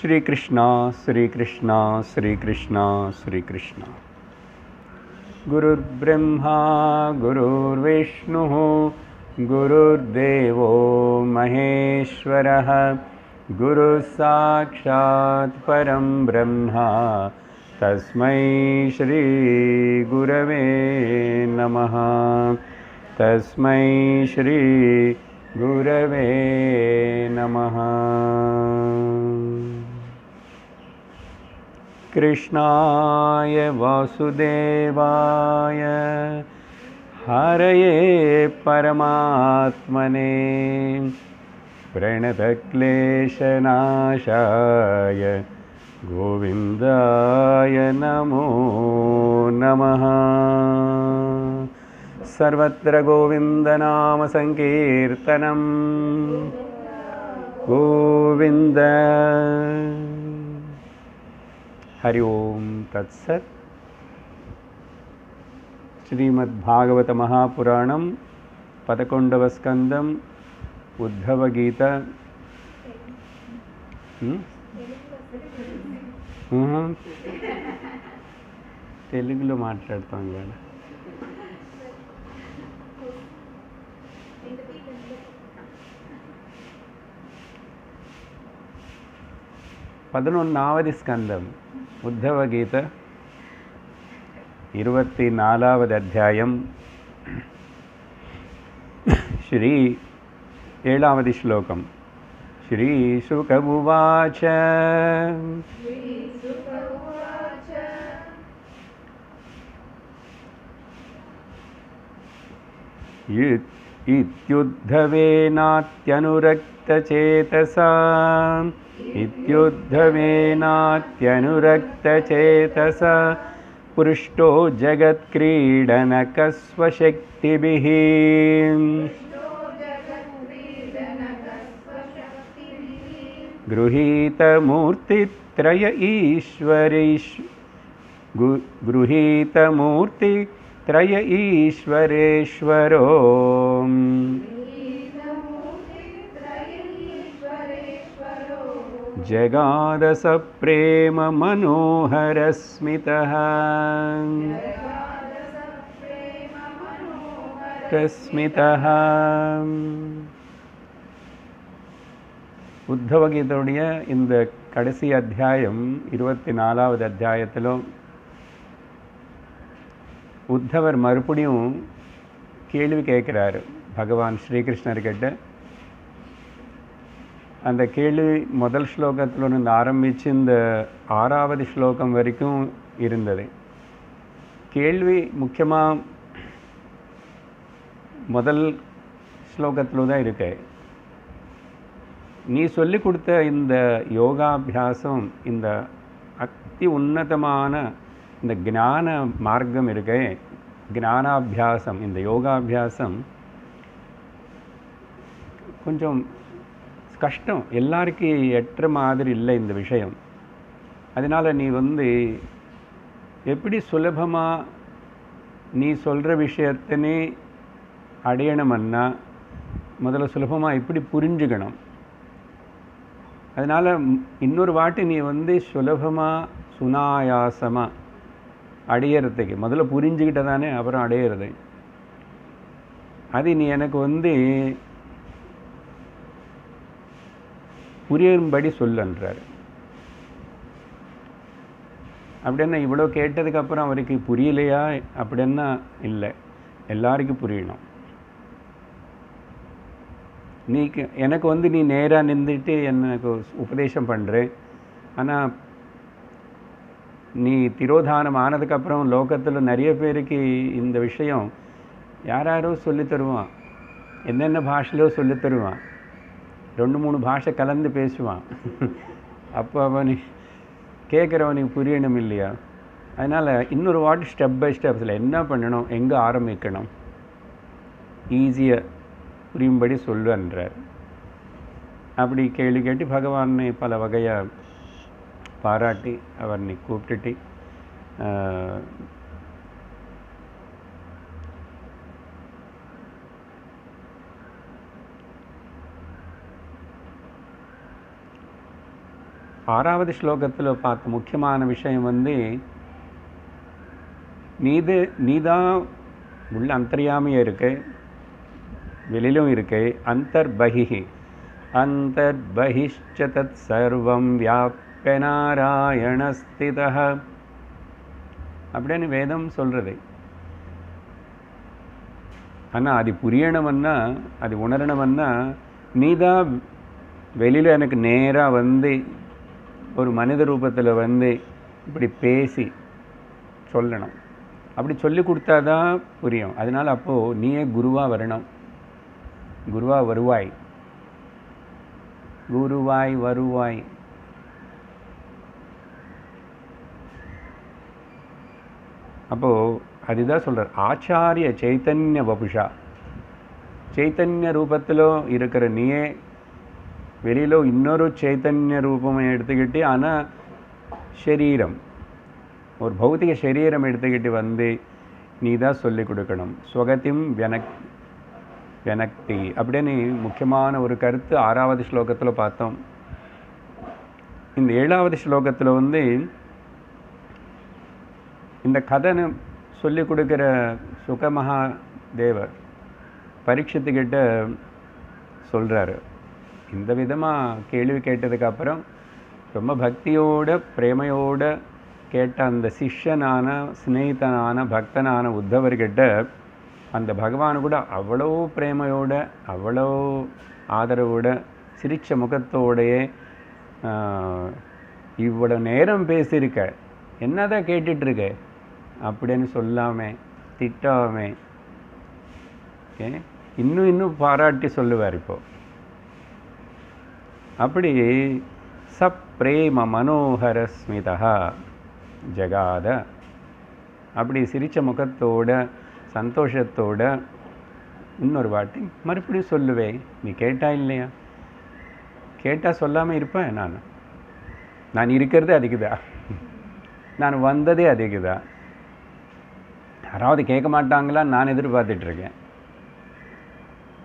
श्रीकृष्ण श्रीकृष्ण श्रीकृष्ण श्रीकृष्ण। गुरुर्ब्रह्मा गुरुर्विष्णुः गुरुर्देवो महेश्वरः गुरुसाक्षात् परं ब्रह्मा। तस्मै श्रीगुरवे नमः। तस्मै श्रीगुरवे नमः कृष्णाय वासुदेवाय। हरये परमात्मने। प्रणतक्लेशनाशाय। गोविन्दाय नमो नमः। सर्वत्र गोविन्दनामसङ्कीर्तनं गोविन्द హరి ఓం తత్సత్ శ్రీమద్భాగవత మహాపురాణం పదకొండవ స్కందం ఉద్ధవగీత తెలుగులో మాట్లాడతాం కదా పదనొన్నావది స్కందం. உத்தவகீத இருபத்தி நாலாவது அத்தியாயம் ஸ்ரீ ஏழாவது ஸ்லோகம் ஸ்ரீ சுக உவாச்ச इत्- इत्युद्धवेनात्यनुरक्तचेतसा इत्युद्धवेनात्यनुरक्तचेतसा पृष्टो जगत्क्रीडनकस्वशक्तिभिः गृहीतमूर्तित्रय ईश्वरीश् गु- गृहीतमूर्तित्रय ईश्वरेश्वरो जगादसप्रेममनोहरस्मितः ரஸ்மிதः உத்தவகீதையுடைய இந்த கடைசி அத்தியாயம் இருபத்தி நாலாவது அத்தியாயத்திலும் உத்தவர் மறுபடியும் கேள்வி கேட்குறாரு பகவான் ஸ்ரீகிருஷ்ணர்கிட்ட அந்த கேள்வி முதல் ஸ்லோகத்திலிருந்து ஆரம்பித்து இந்த ஆறாவது ஸ்லோகம் வரைக்கும் இருந்தது. கேள்வி முக்கியமாக முதல் ஸ்லோகத்தில் தான் இருக்கு. நீ சொல்லி கொடுத்த இந்த யோகாபியாசம் இந்த அத்தி உன்னதமான இந்த ஞான மார்க்கம் இருக்கே ஞானாபியாசம் இந்த யோகாபியாசம் கொஞ்சம் கஷ்டம். எல்லாருக்கும் எட்டுற மாதிரி இல்லை இந்த விஷயம். அதனால் நீ வந்து எப்படி சுலபமாக நீ சொல்கிற விஷயத்தனே அடையணுமன்னா முதல்ல சுலபமாக எப்படி புரிஞ்சுக்கணும்? அதனால் இன்னொரு வாட்டி நீ வந்து சுலபமாக சுனாயாசமாக அடையிறதுக்கு முதல்ல புரிஞ்சுக்கிட்ட தானே அப்புறம் அடையிறது. அது நீ எனக்கு வந்து புரியும்படி சொல்லுன்றார் அப்படின்னா இவ்வளோ கேட்டதுக்கப்புறம் அவருக்கு புரியலையா? அப்படின்னா இல்லை. எல்லாருக்கும் புரியணும். நீ எனக்கு வந்து நீ நேராக நின்றுட்டு எனக்கு உபதேசம் பண்ணுற ஆனால் நீ திரோதானம் ஆனதுக்கப்புறம் லோகத்தில் நிறைய பேருக்கு இந்த விஷயம் யாராரோ சொல்லித் தருவான். என்னென்ன பாஷையிலோ சொல்லித் தருவான். ரெண்டு மூணு பாஷை கலந்து பேசுவான். அப்போ அவனுக்கு கேட்குறவனுக்கு புரியணும் இல்லையா? அதனால் இன்னொரு வாட்டி ஸ்டெப் பை ஸ்டெப்ஸில் என்ன பண்ணணும்? எங்கே ஆரம்பிக்கணும்? ஈஸியாக புரியும்படி சொல்லுன்றார். அப்படி கேள்வி கேட்டு பகவானை பல வகையாக பாராட்டி அவனை கூப்பிட்டுட்டு ஆறாவது ஸ்லோகத்தில் பார்த்த முக்கியமான விஷயம் வந்து நீது நீதான் உள்ள அந்தர்யாமியாக இருக்கு வெளியிலும் இருக்கு அந்தர்பகி அந்தர்பகிஷ்ச தத் சர்வம் வியாப்ய நாராயணஸ்திதா அப்படின்னு வேதம் சொல்கிறது ஆனால் அது புரியணும்னா அது உணரணும்னா நீ தான் வெளியில் எனக்கு நேராக வந்து ஒரு மனித ரூபத்தில் வந்து இப்படி பேசி சொல்லணும். அப்படி சொல்லி கொடுத்தா தான் புரியும். அதனால் அப்போது நீயே குருவாக வரணும். குருவாக வருவாய். குருவாய் வருவாய். அப்போது அதுதான் சொல்கிறார் ஆச்சாரிய சைத்தன்ய வபுஷா. சைத்தன்ய ரூபத்திலும் இருக்கிற நீயே வெளியில இன்னொரு சைத்தன்ய ரூபம் எடுத்துக்கிட்டு ஆனால் சரீரம் ஒரு பௌத்திக சரீரம் எடுத்துக்கிட்டு வந்து நீ தான் சொல்லிக் கொடுக்கணும். சுகத்தையும் வெனக் வெனக்தி அப்படின்னு முக்கியமான ஒரு கருத்து ஆறாவது ஸ்லோகத்தில் பார்த்தோம். இந்த ஏழாவது ஸ்லோகத்தில் வந்து இந்த கதைன்னு சொல்லிக் கொடுக்குற சுகமகா தேவர் பரீட்சத்துக்கிட்ட சொல்கிறாரு இந்த விதமாக கேள்வி கேட்டதுக்கப்புறம் ரொம்ப பக்தியோட பிரேமையோட கேட்ட அந்த சிஷ்யனான சிநேகிதனான பக்தனான உத்தவர்கிட்ட அந்த பகவான் கூட அவ்வளோ பிரேமையோட அவ்வளோ ஆதரவோட சிரிச்ச முகத்தோடையே இவ்வளோ நேரம் பேசியிருக்க. என்னதான் கேட்டுட்ருக்க? அப்படின்னு சொல்லாமே திட்டாமே. ஓகே இன்னும் இன்னும் பாராட்டி சொல்லுவார் இப்போது அப்படி சப்ரேம மனோகரஸ்மிதா ஜகாத. அப்படி சிரித்த முகத்தோட சந்தோஷத்தோட இன்னொரு வாட்டி மறுபடியும் சொல்லுவேன். நீ கேட்டா இல்லையா? கேட்டால் சொல்லாமல் இருப்பேன் நான். நான் இருக்கிறதே அதுக்குதா நான் வந்ததே அதுக்குதா யாராவது கேட்க மாட்டாங்களான்னு நான் எதிர்பார்த்துட்ருக்கேன்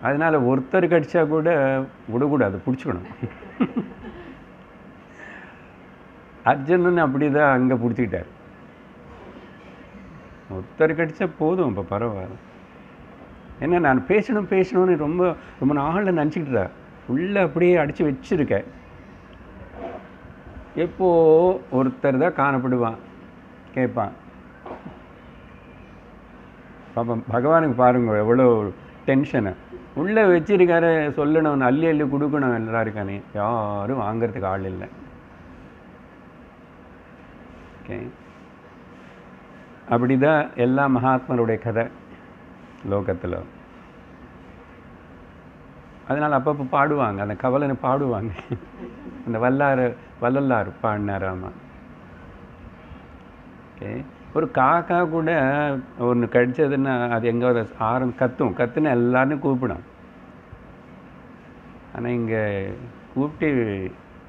அதனால் ஒருத்தர் கடிச்சா கூட விடக்கூடாது பிடிச்சிக்கணும். அர்ஜுனன் அப்படி தான் அங்கே பிடிச்சிக்கிட்டார். ஒருத்தர் கடிச்சா போதும் இப்போ பரவாயில்ல. ஏன்னா நான் பேசணும் பேசணும்னு ரொம்ப ரொம்ப நாளில் நினச்சிக்கிட்டேன் உள்ளே அப்படியே அடித்து வச்சிருக்கேன். எப்போ ஒருத்தர் தான் காணப்படுவான் கேட்பான். பாப்பா பகவானுக்கு பாருங்க எவ்வளோ டென்ஷனு உள்ளே வச்சிருக்காரு சொல்லணும் அள்ளி அள்ளி கொடுக்கணும் எல்லாருக்கானே யாரும் வாங்குறதுக்கு ஆள் இல்லை. ஓகே அப்படிதான் எல்லா மகாத்மருடைய கதை லோகத்தில். அதனால் அப்பப்போ பாடுவாங்க அந்த கவலனை பாடுவாங்க. அந்த வல்லாறு வல்லல்லாறு பாடினாராமா? ஓகே ஒரு காக்கா கூட ஒன்று கடித்ததுன்னா அது எங்கே ஒரு ஆரம் கத்தும். கத்துன்னு எல்லாரும் கூப்பிடும். ஆனால் இங்கே கூப்பிட்டு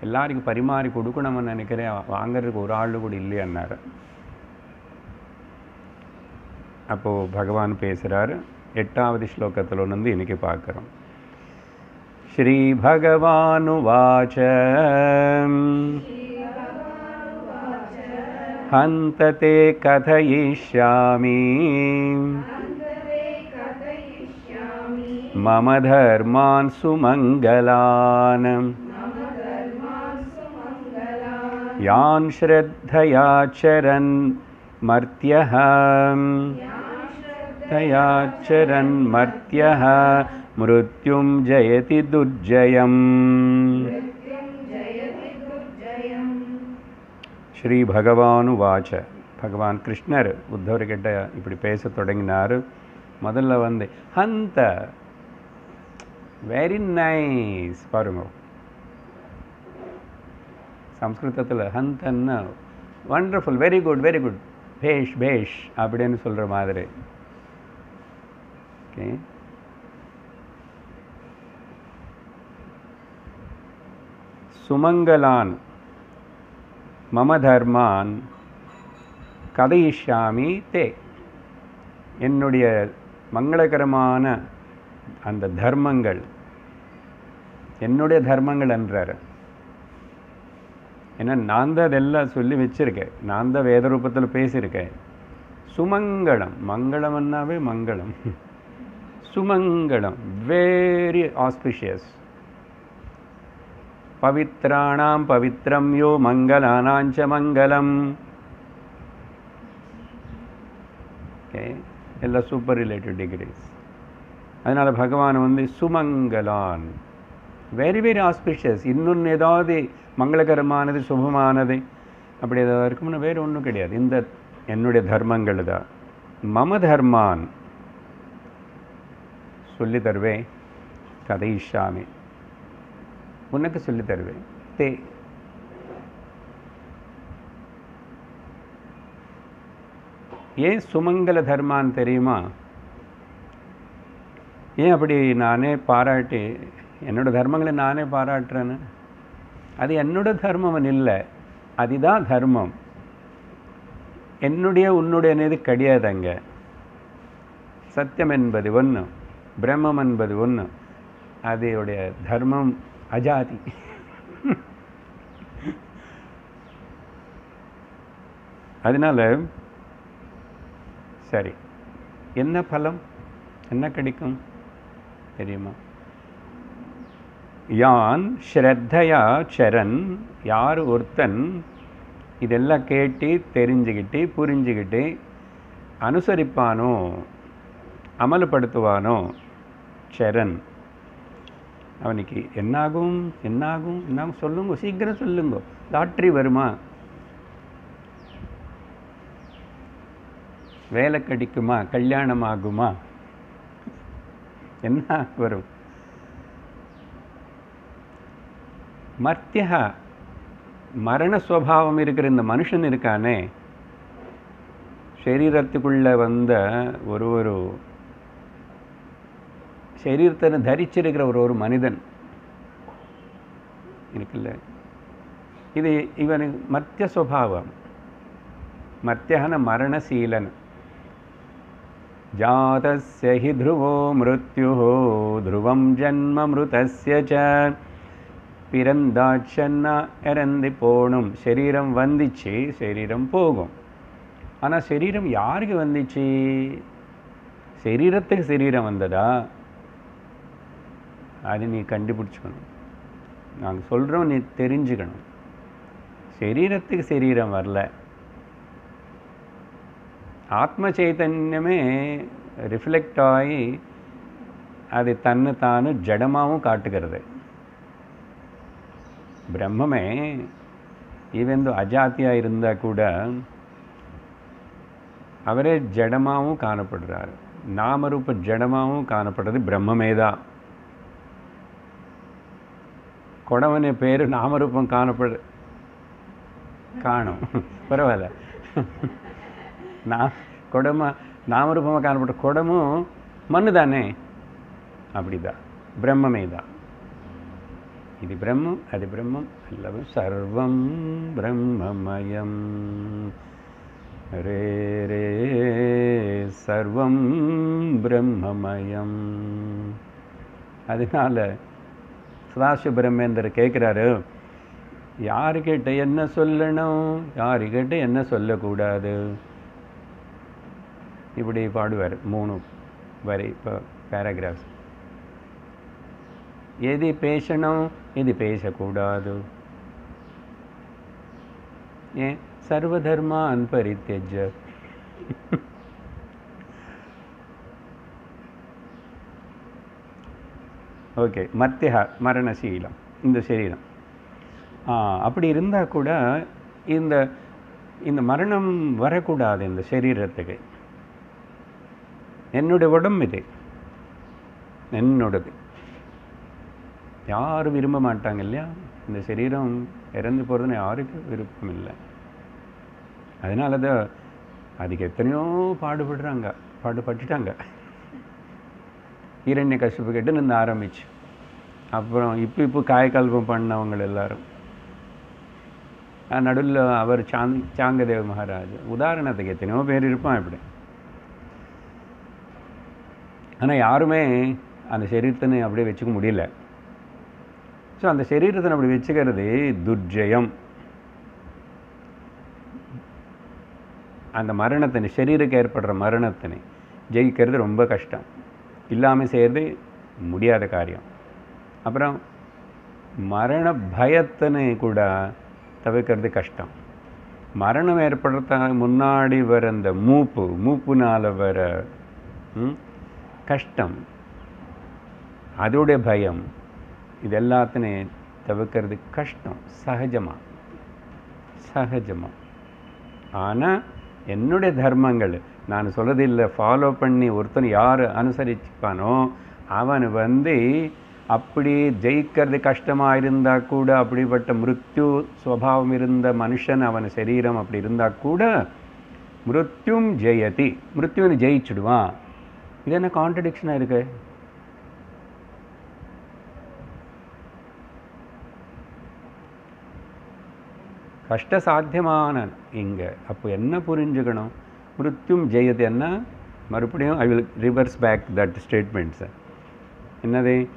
எல்லாருக்கும் பரிமாறி கொடுக்கணும்னு நினைக்கிறேன். வாங்கிறதுக்கு ஒரு ஆள் கூட இல்லையன்னார் அப்போது பகவான் பேசுகிறாரு எட்டாவது ஸ்லோகத்தில் ஒன்று வந்து இன்றைக்கி பார்க்குறோம். ஸ்ரீ பகவானுவாச்ச हन्त ते कथयिष्यामि। मम धर्मान् सुमङ्गलान्। यान् श्रद्धया चरन् मर्त्यः। तया चरन् मर्त्यः। मृत्युं जयति दुर्जयम् ஸ்ரீ பகவானு வாச்ச பகவான் கிருஷ்ணர் உத்தவர்கிட்ட இப்படி பேச தொடங்கினார் முதல்ல வந்து ஹந்த வெரி நைஸ் பாருங்க சம்ஸ்கிருதத்தில் ஹந்தன்னா wonderful very good very good பேஷ் பேஷ் அப்படின்னு சொல்கிற மாதிரி ஓகே சுமங்கலான் மம தர்மான் கதையிஷாமி தே என்னுடைய மங்களகரமான அந்த தர்மங்கள் என்னுடைய தர்மங்கள் என்றார். ஏன்னா நான் தான் அதெல்லாம் சொல்லி வச்சிருக்கேன். நான் தான் வேத ரூபத்தில் பேசியிருக்கேன். சுமங்கலம் மங்களம்னாவே மங்களம். சுமங்கலம் வெரி ஆஸ்பிஷியஸ் பவித்ராணாம் பவித்ரம் யோ மங்களானாஞ்ச மங்களம் ஓகே எல்லாம் சூப்பர் ரிலேட்டட் டிகிரிஸ் அதனால் பகவான் வந்து சுமங்கலான். வெரி வெரி ஆஸ்பிஷியஸ் இன்னொன்று ஏதாவது மங்களகரமானது சுபமானது அப்படி ஏதாவது இருக்கும்னு வேறு ஒன்றும் கிடையாது. இந்த என்னுடைய தர்மங்கள் தான். மம தர்மான். சொல்லி தருவேன். கதையிஷாமி. உனக்கு சொல்லி தருவேன். தே. ஏன் சுமங்கல தர்மான்னு தெரியுமா? ஏன் அப்படி நானே பாராட்டி என்னோட தர்மங்களை நானே பாராட்டுறேன்னு? அது என்னோட தர்மம் இல்லை. அதுதான் தர்மம். என்னுடைய உன்னுடையது கிடையாது அங்கே சத்தியம் என்பது ஒன்று பிரம்மம் என்பது ஒன்று அதோடைய தர்மம் அஜாதி அதனால சரி. என்ன பலம் என்ன கிடைக்கும்? தெரியுமா? யான் ஸ்ரத்தையா சரண் யார் ஒருத்தன்? இதெல்லாம் கேட்டு தெரிஞ்சுக்கிட்டு புரிஞ்சுக்கிட்டு அனுசரிப்பானோ? அமல்படுத்துவானோ? சரண். அவனுக்கு என்னாகும் என்னாகும் என்னாகும் சொல்லுங்க சீக்கிரம் சொல்லுங்க. லாட்ரி வருமா? வேலை கிடைக்குமா? கல்யாணம் ஆகுமா? என்ன வரும்? மர்த்தியா மரண சுவாவம் இருக்கிற இந்த மனுஷன் இருக்கானே. சரீரத்துக்குள்ள வந்த ஒரு ஒரு சரீரத்தை தரிச்சிருக்கிற ஒரு ஒரு மனிதன். இருக்குல்ல? இது இவனுக்கு மத்திய சுவாவம் மத்தியன மரணசீலன். ஜாதஸ்ய ஹி த்ருவோ மிருத்யு த்ருவம் ஜன்ம மிருதஸ்ய ச. பிறந்தாச்சன்னா இறந்து போகணும் சரீரம் வந்துச்சு சரீரம் போகும். ஆனால் சரீரம் யாருக்கு வந்துச்சு? சரீரத்துக்கு சரீரம் வந்ததா? அது நீ கண்டுபிடிச்சிக்கணும். நாங்கள் சொல்கிறோம் நீ தெரிஞ்சுக்கணும். சரீரத்துக்கு சரீரம் வரல. ஆத்ம சைத்தன்யமே ரிஃப்ளெக்ட் ஆகி அது தன்னை தானு ஜடமாகவும் காட்டுகிறது. பிரம்மமே ஈவெந்து அஜாத்தியாக இருந்தால் கூட அவரே ஜடமாகவும் காணப்படுறார். நாமரூப ஜடமாகவும் காணப்படுறது பிரம்மமே தான் குடவனை பேர் நாமரூபம் காணப்படு காணும். பரவாயில்ல. நான் குடமாக நாமரூபமாக காணப்பட்ட குடமும் மண்ணு தானே அப்படிதான் பிரம்மமே தான் இது பிரம்மம் அது பிரம்மம் எல்லாமே சர்வம் பிரம்மமயம். ரே ரே சர்வம் பிரம்மமயம். அதனால் சதாசிவ பிரம்மேந்தர் கேட்குறாரு யாருக்கிட்ட என்ன சொல்லணும்? யாருக்கிட்ட என்ன சொல்லக்கூடாது? இப்படி பாடுவார் மூணு வரி இப்போ பேராகிராஃப்ஸ் எது பேசணும்? எது பேசக்கூடாது? ஏன்? சர்வதர்மான் பரித்தெஜ ஓகே. மர்த்தியா மரணசீலம் இந்த சரீரம். அப்படி இருந்தால் கூட இந்த இந்த மரணம் வரக்கூடாது இந்த சரீரத்துக்கு. என்னுடைய உடம்பு இது. என்னோடது. யாரும் விரும்ப மாட்டாங்க இல்லையா? இந்த சரீரம் இறந்து போகிறதுன்னு யாருக்கும் விருப்பம் இல்லை. அதனால தான் அதுக்கு எத்தனையோ பாடுபடுறாங்க பாடுபட்டுட்டாங்க. இரண்ய கசிப்பு கேட்டு நின்று ஆரம்பிச்சு. அப்புறம் இப்போ இப்போ காயக்கல்பம் பண்ணவங்கள் எல்லாரும். நடுவில் அவர் சாங் சாங்கதேவ் மகாராஜ். உதாரணத்துக்கு எத்தனையோ பேர் இருப்பான் இப்படி. ஆனால் யாருமே அந்த சரீரத்தினை அப்படியே வச்சுக்க முடியல. ஸோ அந்த சரீரத்தை அப்படி வச்சுக்கிறது துர்ஜயம். அந்த மரணத்தினை சரீருக்கு ஏற்படுற மரணத்தினை ஜெயிக்கிறது ரொம்ப கஷ்டம். இல்லாமல் செய்கிறது முடியாத காரியம். அப்புறம் மரண பயத்தினை கூட தவிர்க்கிறது கஷ்டம். மரணம் ஏற்படுறத முன்னாடி வர அந்த மூப்பு மூப்புனால் வர கஷ்டம் அதோடைய பயம் இது எல்லாத்தையும் தவிர்க்கிறது கஷ்டம் சகஜமாக சகஜமாக ஆனால் என்னுடைய தர்மங்கள் நான் சொல்கிறது இல்லை ஃபாலோ பண்ணி ஒருத்தன் யார் அனுசரிச்சுப்பானோ அவன் வந்து அப்படி ஜெயிக்கிறது கஷ்டமாக இருந்தால் கூட அப்படிப்பட்ட மிருத்யு சுவாவம் இருந்த மனுஷன் அவன் சரீரம் அப்படி இருந்தால் கூட மிருத்யும் ஜெயதி. மிருத்யுன்னு ஜெயிச்சுடுவான். இது என்ன கான்ட்ரடிக்ஷனாக இருக்கு? கஷ்டசாத்தியமான இங்கே. அப்போ என்ன புரிஞ்சுக்கணும்? மிருத்யும் ஜெயது என்ன? மறுபடியும் I will reverse back that statements என்னது?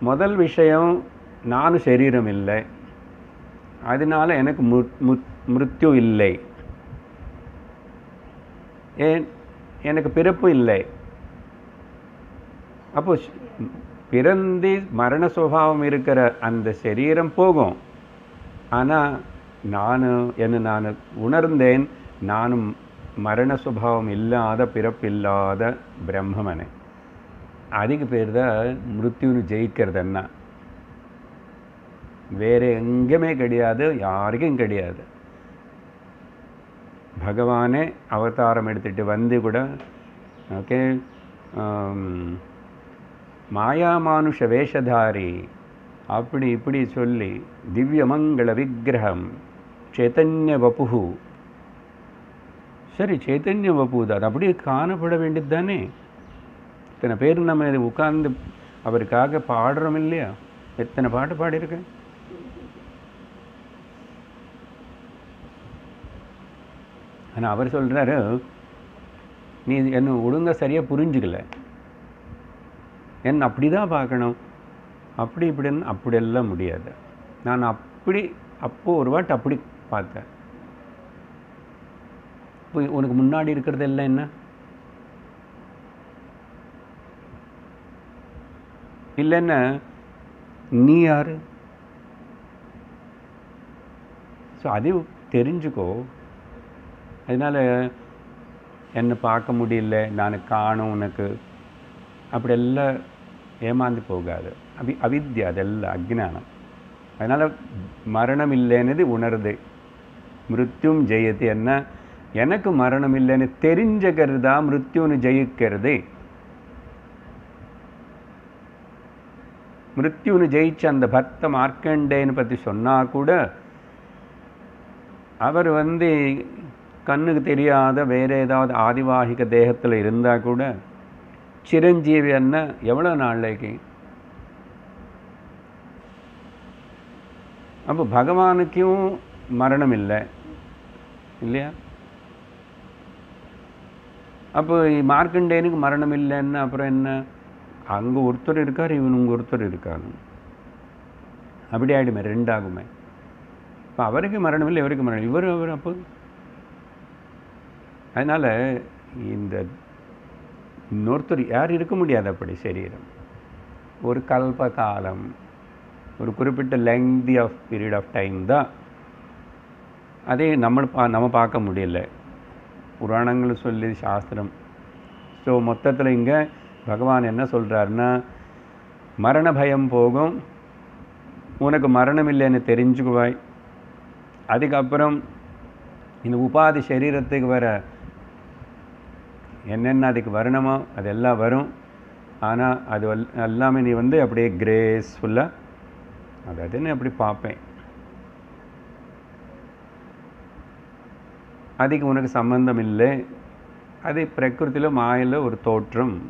முதல் விஷயம் நானும் சரீரம் இல்லை. அதனால எனக்கு மு மு- மிருத்யு இல்லை. ஏன்? எனக்கு பிறப்பு இல்லை. அப்போ பிறந்து மரண சுபாவம் இருக்கிற அந்த சரீரம் போகும். ஆனால் நான் என்ன நான் உணர்ந்தேன் நானும் மரண சுபாவம் இல்லாத பிறப்பில்லாத பிரம்மமனை அதுக்கு பேர் தான் மிருத்யுன்னு ஜெயிக்கிறதுன்னா. வேறு எங்கேயுமே கிடையாது யாருக்கும் கிடையாது. பகவானே அவதாரம் எடுத்துகிட்டு வந்து கூட ஓகே மாயாமானுஷ வேஷதாரி அப்படி இப்படி சொல்லி திவ்யமங்கள விக்கிரகம் சைத்தன்ய வபுகு சரி சைத்தன்யம் வபு அது அப்படியே காணப்பட வேண்டியது தானே? இத்தனை பேர் நம்ம இது உட்கார்ந்து அவருக்காக பாடுறோம் இல்லையா? எத்தனை பாட்டு பாடியிருக்கேன்? ஆனால் அவர் சொல்கிறாரு நீ என்ன ஒழுங்கா சரியாக புரிஞ்சுக்கல. என் அப்படி தான் பார்க்கணும். அப்படி இப்படின்னு அப்படியெல்லாம் முடியாது. நான் அப்படி அப்போது ஒரு வாட்டி அப்படி பார்த்தேன். இப்போ உனக்கு முன்னாடி இருக்கிறது எல்லாம் என்ன? இல்லைன்னா நீ யாரு? ஸோ அது தெரிஞ்சுக்கோ. அதனால் என்னை பார்க்க முடியல நான் காணும் உனக்கு. அப்படியெல்லாம் ஏமாந்து போகாது. அபி அவித்யா அதெல்லாம் அக்ஞானம். அதனால் மரணம் இல்லைன்னது உணருது மிருத்யும் ஜெயத்து என்ன? எனக்கு மரணம் இல்லைன்னு தெரிஞ்சுக்கிறது தான் மிருத்யுன்னு ஜெயிக்கிறது. மிருத்யுன்னு ஜெயிச்ச அந்த பக்த மார்க்கண்டேன்னு பற்றி சொன்னால் கூட அவர் வந்து கண்ணுக்கு தெரியாத வேற ஏதாவது ஆதிவாகிக தேகத்தில் இருந்தால் கூட சிரஞ்சீவி என்ன எவ்வளோ நாளைக்கு அப்போ பகவானுக்கும் மரணம் இல்லை இல்லையா? அப்போ மார்க்கண்டேனுக்கு மரணம் இல்லைன்னு அப்புறம் என்ன? அங்கே ஒருத்தர் இருக்கார் இவன் இங்கே ஒருத்தர் இருக்காரு அப்படி ஆகிடுமே ரெண்டாகுமே. இப்போ அவருக்கு மரணம் இல்லை இவருக்கு மரணம் இவர் அவர் அப்போ? அதனால் இந்த இன்னொருத்தர் யார் இருக்க முடியாது அப்படி சரீரம். ஒரு கல்ப காலம் ஒரு குறிப்பிட்ட lengthy of period of time தான். அதே நம்ம பா நம்ம பார்க்க முடியல. புராணங்கள் சொல்லி சாஸ்திரம். ஸோ மொத்தத்தில் இங்கே பகவான் என்ன சொல்கிறாருன்னா மரண பயம் போகும். உனக்கு மரணம் இல்லைன்னு தெரிஞ்சுக்குவாய். அதுக்கப்புறம் இந்த உபாதி சரீரத்துக்கு வர என்னென்ன அதுக்கு வரணுமோ அதெல்லாம் வரும். ஆனால் அது எல்லாமே நீ வந்து அப்படியே கிரேஸ்ஃபுல்லாக அதாவது நான் அப்படி பார்ப்பேன். அதுக்கு உனக்கு சம்பந்தம் இல்லை. அது பிரகிருதியில் மாயில் ஒரு தோற்றம்.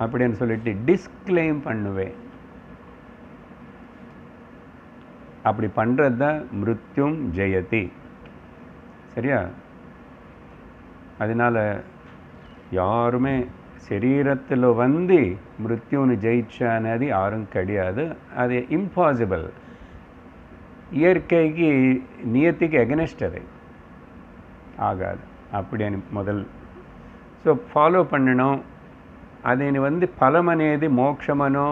அப்படின்னு சொல்லிட்டு டிஸ்க்ளைம் பண்ணுவேன். அப்படி பண்ணுறது தான் மிருத்யும் ஜெயதி. சரியா? அதனால் யாருமே சரீரத்தில் வந்து மிருத்யுன்னு ஜெயிச்சானது யாரும் கிடையாது. அது இம்பாசிபிள் இயற்கைக்கு நியத்திக்கு எகனெஸ்ட் அது. ஆகாது. அப்படி எனக்கு முதல். ஸோ ஃபாலோ பண்ணணும் அது எனக்கு வந்து பலம் அனேது மோட்சமனோ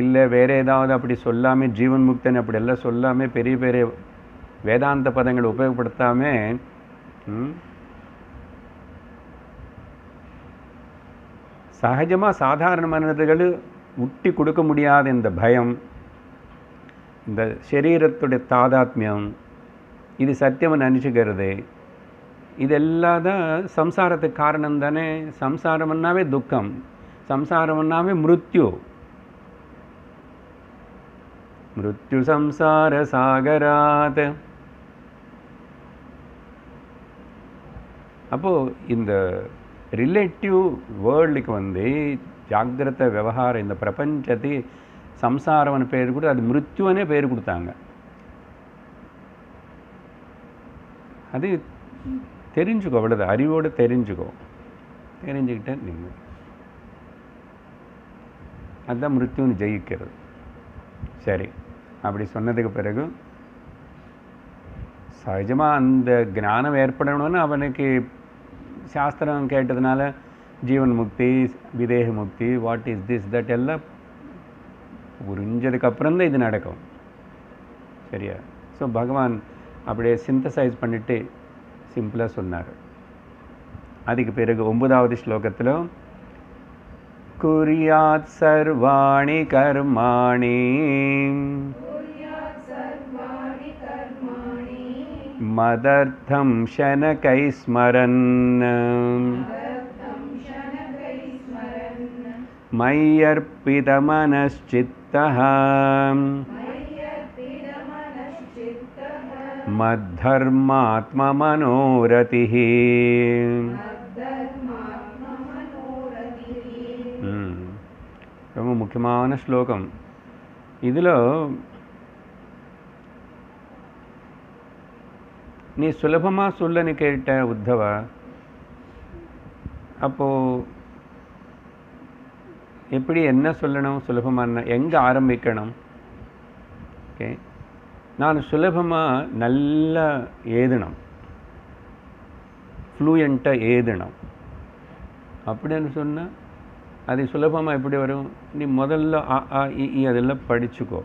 இல்லை வேறு ஏதாவது அப்படி சொல்லாமல் ஜீவன் முக்தன் அப்படியெல்லாம் சொல்லாமல் பெரிய பெரிய வேதாந்த பதங்களை உபயோகப்படுத்தாமல் சகஜமாக சாதாரண மனிதர்கள் முட்டி கொடுக்க முடியாத இந்த பயம் இந்த சரீரத்துடைய தாதாத்மியம் இது சத்தியம்னு நினச்சிக்கிறது. இதெல்லாம் தான் சம்சாரத்துக்கு காரணம் தானே? சம்சாரம்னாவே துக்கம். சம்சாரம்னாவே மிருத்யு. மிருத்யு சம்சார சாகராத். அப்போது இந்த ரிலேட்டிவ் வேர்ல்டுக்கு வந்து ஜாகிரத விவகாரம் இந்த பிரபஞ்சத்தை சம்சாரம்னு பேர் கொடுத்து அது மிருத்யுவனே பேர் கொடுத்தாங்க. அது தெரிஞ்சுக்கோ அவ்வளோது அறிவோடு தெரிஞ்சுக்கோ. தெரிஞ்சுக்கிட்டே நீங்கள் அதுதான் மிருத்யுன்னு ஜெயிக்கிறது. சரி. அப்படி சொன்னதுக்கு பிறகு சகஜமாக அந்த ஞானம் ஏற்படணும்னு அவனுக்கு சாஸ்திரம் கேட்டதுனால ஜீவன் முக்தி விதேக முக்தி வாட் இஸ் திஸ் தட் எல்லாம் புரிஞ்சதுக்கு அப்புறம் தான் இது நடக்கும். சரியா? ஸோ பகவான் அப்படியே சிந்தசைஸ் பண்ணிட்டு சிம்பிளாக சொன்னார். அதுக்கு பிறகு ஒன்பதாவது ஸ்லோகத்தில் குறியாத் சர்வாணி கர்மாணி. மதர்த்தம் ஷனகை ஸ்மரன் மய்யர்ப்பிதமனச்சித்தம் मद्धर्मात्ममनोरतिः ம். ரொம்ப முக்கியமான ஸ்லோகம் இதில் நீ சுலபமாக சொல்லன்னு கேட்ட உத்தவா அப்போது எப்படி என்ன சொல்லணும் சுலபமான எங்கே ஆரம்பிக்கணும் ஓகே நான் சுலபமாக நல்லா ஏதணும் ஃப்ளூயண்ட்டாக ஏதணும் அப்படின்னு சொன்னால் அது சுலபமாக எப்படி வரும்? நீ முதல்ல அ ஆ இ அதெல்லாம் படிச்சுக்கோ.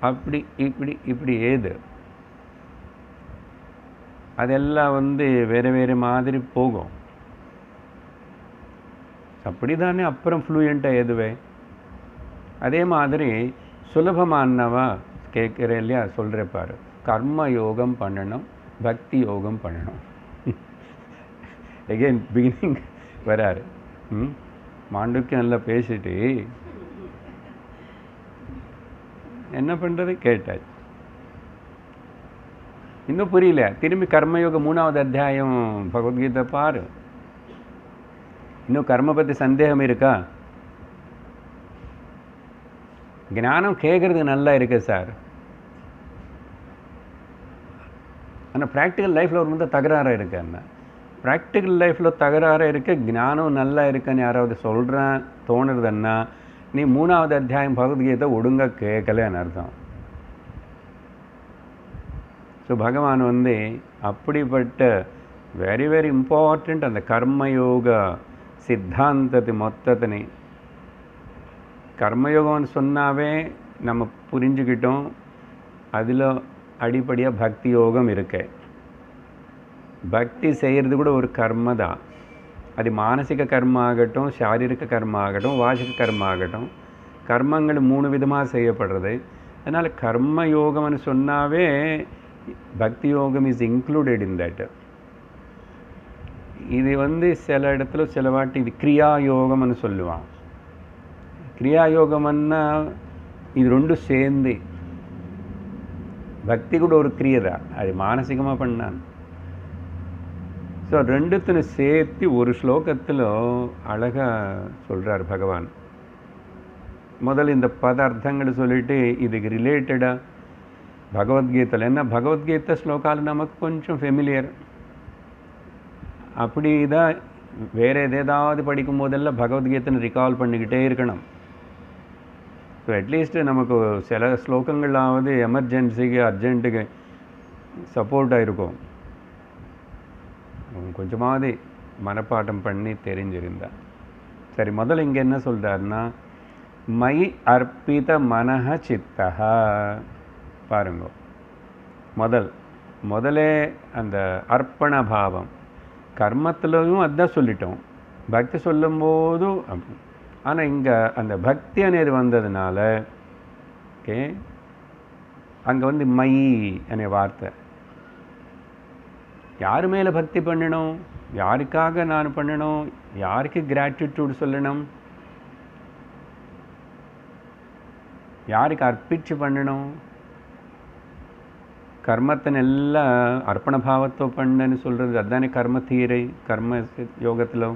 அப்படி இப்படி இப்படி ஏது. அதெல்லாம் வந்து வேறு வேறு மாதிரி போகும். அப்படி தானே அப்புறம் ஃப்ளூயண்ட்டாக எதுவே அதே மாதிரி சுலபமானவா? கேட்குறேன் இல்லையா சொல்கிற பாரு. கர்ம யோகம் பண்ணணும் பக்தி யோகம் பண்ணணும். எகெயின் பிகினிங் வராரு. ம்? மாண்டுக்கு நல்லா பேசிட்டு என்ன பண்ணுறது கேட்டாச்சு. இன்னும் புரியல திரும்பி கர்மயோக மூணாவது அத்தியாயம் பகவத்கீதை பாரு. இன்னும் கர்ம பற்றி சந்தேகம் இருக்கா? ஞானம் கேட்குறது நல்லா இருக்கு சார். ஆனால் ப்ராக்டிக்கல் லைஃப்பில் ஒரு வந்து தகராறாக இருக்கு என்ன ப்ராக்டிக்கல் லைஃப்பில் தகராறாக இருக்க ஞானம் நல்லா இருக்குன்னு யாராவது சொல்கிறேன் தோணுறதுன்னா நீ மூணாவது அத்தியாயம் பகவத்கீதை ஒழுங்காக கேட்கலன்னு அர்த்தம். ஸோ பகவான் வந்து அப்படிப்பட்ட வெரி வெரி இம்பார்ட்டண்ட் அந்த கர்மயோக சித்தாந்தத்தை மொத்தத்தினை கர்மயோகம்னு சொன்னாவே நம்ம புரிஞ்சுக்கிட்டோம். அதில் அடிப்படையாக பக்தி யோகம் இருக்கு. பக்தி செய்கிறது கூட ஒரு கர்ம தான். அது மானசிக கர்ம ஆகட்டும் சாரீரிக கர்ம ஆகட்டும் வாசிக கர்ம ஆகட்டும் கர்மங்கள் மூணு விதமாக செய்யப்படுறது. அதனால் கர்ம யோகம்னு சொன்னாவே பக்தி யோகம் இஸ் இன்க்ளூடட் இன் தட் இது வந்து சில இடத்துல சில வாட்டி இது கிரியா யோகம்னு சொல்லுவான் கிரியா யோகம்னா இது ரெண்டும் சேர்ந்து பக்தி கூட ஒரு கிரியை தான் அது மானசிகமாக பண்ணான் ஸோ ரெண்டுத்திനും சேர்த்து ஒரு ஸ்லோகத்தில் அழகாக சொல்கிறார் பகவான். முதல்ல இந்த பத அர்த்தங்கள் சொல்லிட்டு இதுக்கு ரிலேட்டடாக பகவத்கீதையில் என்ன? பகவத்கீதை ஸ்லோகால் நமக்கு கொஞ்சம் ஃபெமிலியர் அப்படி தான் வேறு எதாவது படிக்கும் போதெல்லாம் பகவத்கீதைன்னு ரிகால் பண்ணிக்கிட்டே இருக்கணும். ஸோ அட்லீஸ்ட்டு நமக்கு சில ஸ்லோகங்களாவது எமர்ஜென்சிக்கு அர்ஜென்ட்டுக்கு சப்போர்ட்டாக இருக்கும் கொஞ்சமாவது மனப்பாடம் பண்ணி தெரிஞ்சிருந்தா. சரி முதல்ல இங்கே என்ன சொல்கிறாருன்னா மை அர்ப்பித மனஹ சித்தஹா. பாருங்க. முதல் முதலே அந்த அர்ப்பண பாவம். கர்மத்திலையும் அதான் சொல்லிட்டோம். பக்தி சொல்லும்போதும் ஆனால் இங்கே அந்த பக்தி அநேர் வந்ததுனால ஓகே அங்கே வந்து மை என வார்த்தை. யார் மேலே பக்தி பண்ணணும்? யாருக்காக நான் பண்ணணும்? யாருக்கு கிராட்டிடியூட் சொல்லணும்? யாருக்கு அர்ப்பிச்சு பண்ணணும்? கர்மத்தை எல்லாம் அர்ப்பண பாவத்தை பண்ணுன்னு சொல்கிறது அதுதானே கர்ம தீரை கர்ம யோகத்தில்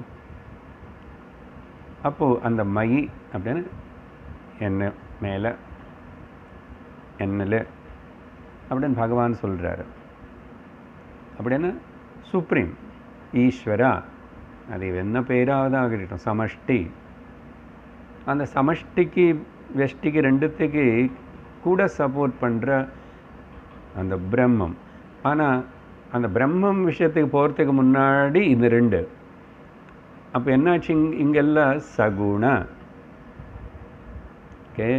அப்போது அந்த மை அப்படின்னு என்ன மேலே என்னில் அப்படின்னு பகவான் சொல்கிறாரு அப்படின்னு சுப்ரீம் ஈஸ்வரா அது என்ன பேராவது ஆகிட்டோம் சமஷ்டி. அந்த சமஷ்டிக்கு வெஷ்டிக்கு ரெண்டுத்துக்கு கூட சப்போர்ட் பண்ணுற அந்த பிரம்மம். ஆனால் அந்த பிரம்மம் விஷயத்துக்கு போகிறதுக்கு முன்னாடி இது ரெண்டு. அப்போ என்னாச்சு? இங் இங்கெல்லாம் சகுண. ஓகே?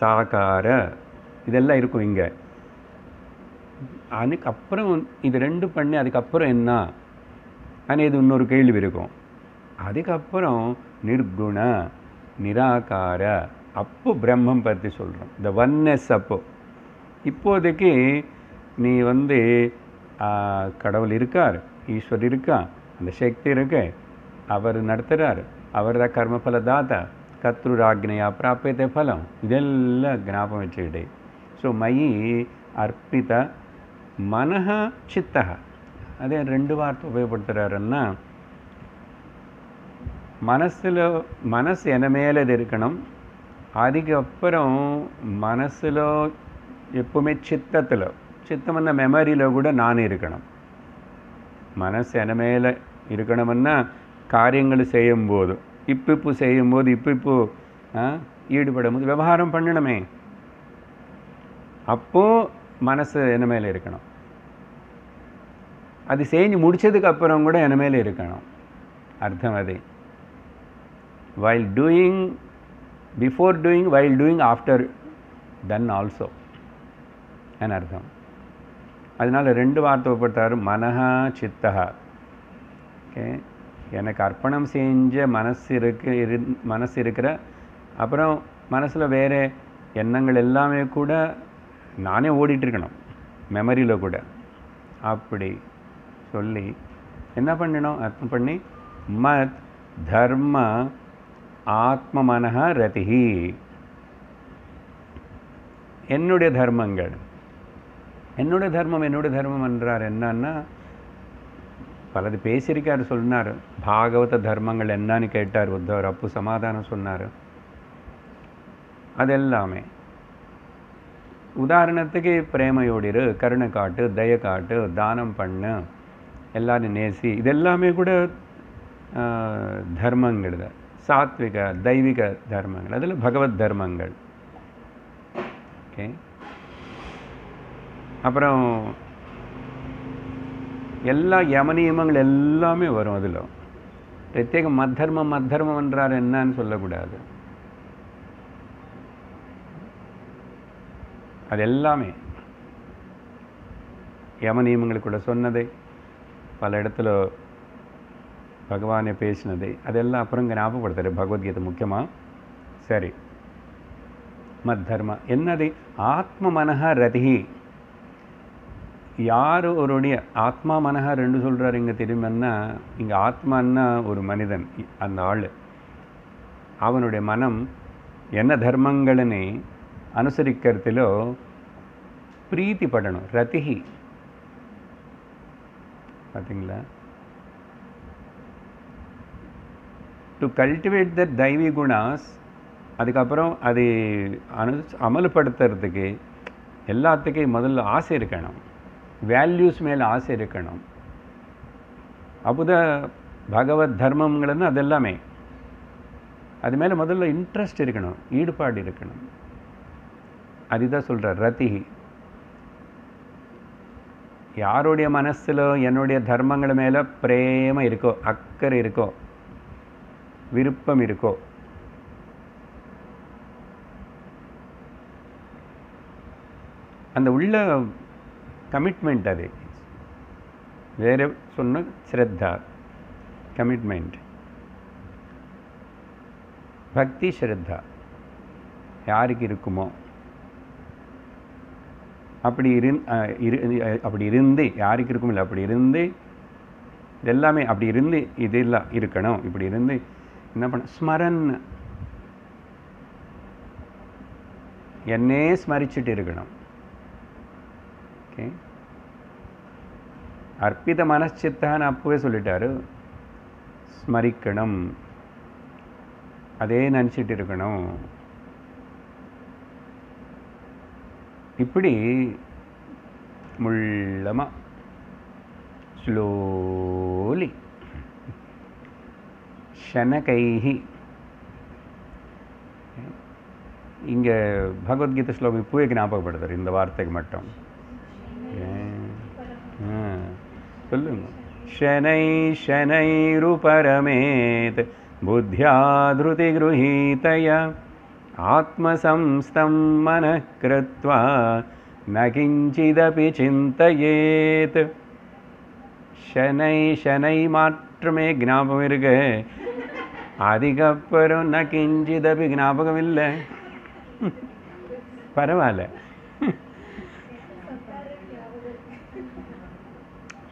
சாகார. இதெல்லாம் இருக்கும் இங்கே. அதுக்கப்புறம் இது ரெண்டு பண்ணி அதுக்கப்புறம் என்ன? ஆனால் இது இன்னொரு கேள்வி இருக்கும். அதுக்கப்புறம் நிர்குண நிராகார. அப்போ பிரம்மம் பற்றி சொல்கிறோம் இந்த ஒன்னஸ் அப்போ. இப்போதைக்கு நீ வந்து கடவுள் இருக்கார் ஈஸ்வர் இருக்கா? அந்த சக்தி இருக்கு. அவர் நடத்துகிறார் அவர் தான் கர்மஃபல தாத்தா கத்ருராக்னையா பிராப்பியத்தை ஃபலம் இதெல்லாம் ஞாபகம் வச்சுக்கிட்டே. ஸோ மயி அர்ப்பித மனஹ சித்தா அதே ரெண்டு வார்த்தை உபயோகப்படுத்துகிறாருன்னா மனசில் மனசு என்ன மேலே இது இருக்கணும்? அதுக்கப்புறம் மனசில் எப்பவுமே சித்தத்தில். சித்தம்னா மெமரியில் கூட நான் இருக்கணும். மனசு என்ன மேலே இருக்கணும்னா காரியங்கள் செய்யும்போது இப்போ இப்போ செய்யும்போது இப்போ இப்போ ஈடுபடும் போது விவகாரம் பண்ணணுமே. அப்போது மனசு என்ன மேலே இருக்கணும். அது செஞ்சு முடித்ததுக்கு அப்புறம் கூட என்ன மேலே இருக்கணும். அர்த்தம் அது. While doing before doing while doing after then also என் அர்த்தம். அதனால் ரெண்டு வார்த்தை பட்டார் மனஹா சித்தகா எனக்கு அர்ப்பணம் செஞ்ச மனசு இருக்கு இரு மனசு இருக்கிற அப்புறம் மனசில் வேறு எண்ணங்கள் எல்லாமே கூட நானே ஓடிட்டுருக்கணும் மெமரியில் கூட. அப்படி சொல்லி என்ன பண்ணணும் அர்த்தம் பண்ணி மத் தர்ம ஆத்ம மனஹ ரதிஹி. என்னுடைய தர்மங்கள். என்னுடைய தர்மம் என்னுடைய தர்மம் என்றார் என்னன்னா பலது பேசியிருக்காரு சொன்னார். பாகவத தர்மங்கள் என்னன்னு கேட்டார் உத்தவர் அப்பு சமாதானம் சொன்னார். அதெல்லாமே. உதாரணத்துக்கு பிரேமையோடிரு கருணை காட்டு தய காட்டு தானம் பண்ணு எல்லாரும் நேசி இதெல்லாமே கூட தர்மங்கள் தான். சாத்விக தெய்வீக தர்மங்கள். அதில் பகவத் தர்மங்கள். ஓகே. அப்புறம் எல்லா யம நியமங்கள் எல்லாமே வரும் அதில். பிரத்யேகம் மத்தர்மம் மத்தர்மம் என்றார் என்னன்னு சொல்லக்கூடாது. அது எல்லாமே. யம கூட சொன்னதை பல இடத்துல பகவானே பேசினதை அதெல்லாம் அப்புறம் ஞாபகப்படுத்துற பகவத்கீதை முக்கியமாக சரி. மத்தர்ம என்னது? ஆத்ம மனஹ ரதிஹி. யார் ஒருடைய ஆத்மா மனஹா ரெண்டு சொல்கிறார் இங்கே திரும்பின்னா இங்கே ஆத்மான்னா ஒரு மனிதன் அந்த ஆள். அவனுடைய மனம் என்ன தர்மங்களினை அனுசரிக்கிறதுலோ பிரீத்தி படணும் ரதிஹி பார்த்தீங்களா டு கல்டிவேட் த தைவி குணாஸ் அதுக்கப்புறம் அது அனு அமல்படுத்துறதுக்கு எல்லாத்துக்கும் முதல்ல ஆசை இருக்கணும். வேல்யூஸ் மேலே ஆசை இருக்கணும். அப்போதான் பகவத் தர்மங்கள்னு அது எல்லாமே அது மேலே முதல்ல இன்ட்ரெஸ்ட் இருக்கணும் ஈடுபாடு இருக்கணும். அதுதான் சொல்கிறார் ரத்திஹி யாருடைய மனசில் என்னுடைய தர்மங்கள் மேலே பிரேம இருக்கோ அக்கறை இருக்கோ விருப்பம் இருக்கோ அந்த உள்ள கமிட்மெண்ட் அது. வேறு சொன்ன ஸ்ரத்தா. கமிட்மெண்ட் பக்தி ஸ்ரத்தா. யாருக்கு இருக்குமோ? அப்படி இருந் இரு அப்படி இருந்து யாருக்கு இருக்கும் இல்லை அப்படி இருந்து எல்லாமே அப்படி இருந்து இதெல்லாம் இருக்கணும். இப்படி இருந்து என்ன பண்ண ஸ்மரன் என்னே ஸ்மரிச்சுட்டு இருக்கணும். ஓகே அர்ப்பித மனச்சித்தான்னு அப்பவே சொல்லிட்டாரு ஸ்மரிக்கணும். அதே நினச்சிட்டு இருக்கணும். இப்படி முள்ளமாக ஸ்லோலி ஷனகைஹி. இங்கே பகவத்கீதை ஸ்லோகம் இப்போவே ஞாபகப்படுத்துறார் இந்த வார்த்தைக்கு மட்டும். சொல்லுங்க शनै शनैरुपरमेत् बुद्ध्या धृतिगृहीतया आत्मसंस्थं मनः कृत्वा न किञ्चिदपि चिन्तयेत् शनै शनै மாற்றமே ஞாபகம் இருக்கு அதுக்கப்புறம் ந கிஞ்சிதபி ஞாபகம் இல்லை பரவாயில்ல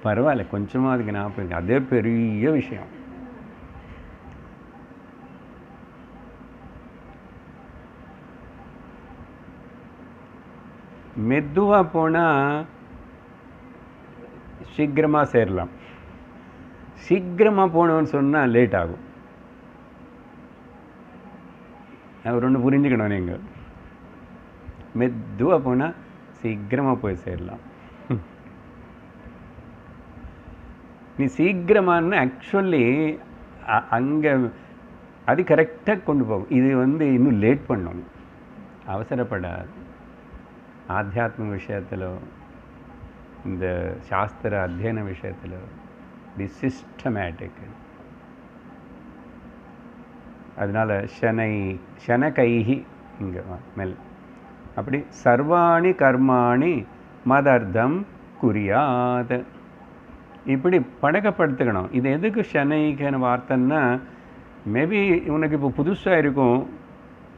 பரவாயில்ல கொஞ்சமாக அதுக்கு ஞாபகம் இருக்குது அதே பெரிய விஷயம். மெதுவாக போனால் சீக்கிரமாக சேரலாம். சீக்கிரமாக போகணும்னு சொன்னால் லேட் ஆகும். அவர் ஒன்று புரிஞ்சுக்கணும் நீங்கள் மெதுவாக போனால் சீக்கிரமாக போய் சேரலாம். நீ சீக்கிரமானு ஆக்சுவலி அங்கே அது கரெக்டாக கொண்டு போகும் இது வந்து இன்னும் லேட் பண்ணும் அவசரப்படாது. ஆத்தியாத்ம விஷயத்தில் இந்த சாஸ்திர அத்தியன விஷயத்தில் தி சிஸ்டமேட்டிக் அதனால் ஷனை ஷனகைஹி இங்கே மெல். அப்படி சர்வாணி கர்மாணி மதர்த்தம் குறியாது. இப்படி பழக்கப்படுத்திக்கணும். இது எதுக்கு சென்னைக்குன்னு வார்த்தைன்னா மேபி உனக்கு இப்போ புதுசாக இருக்கும்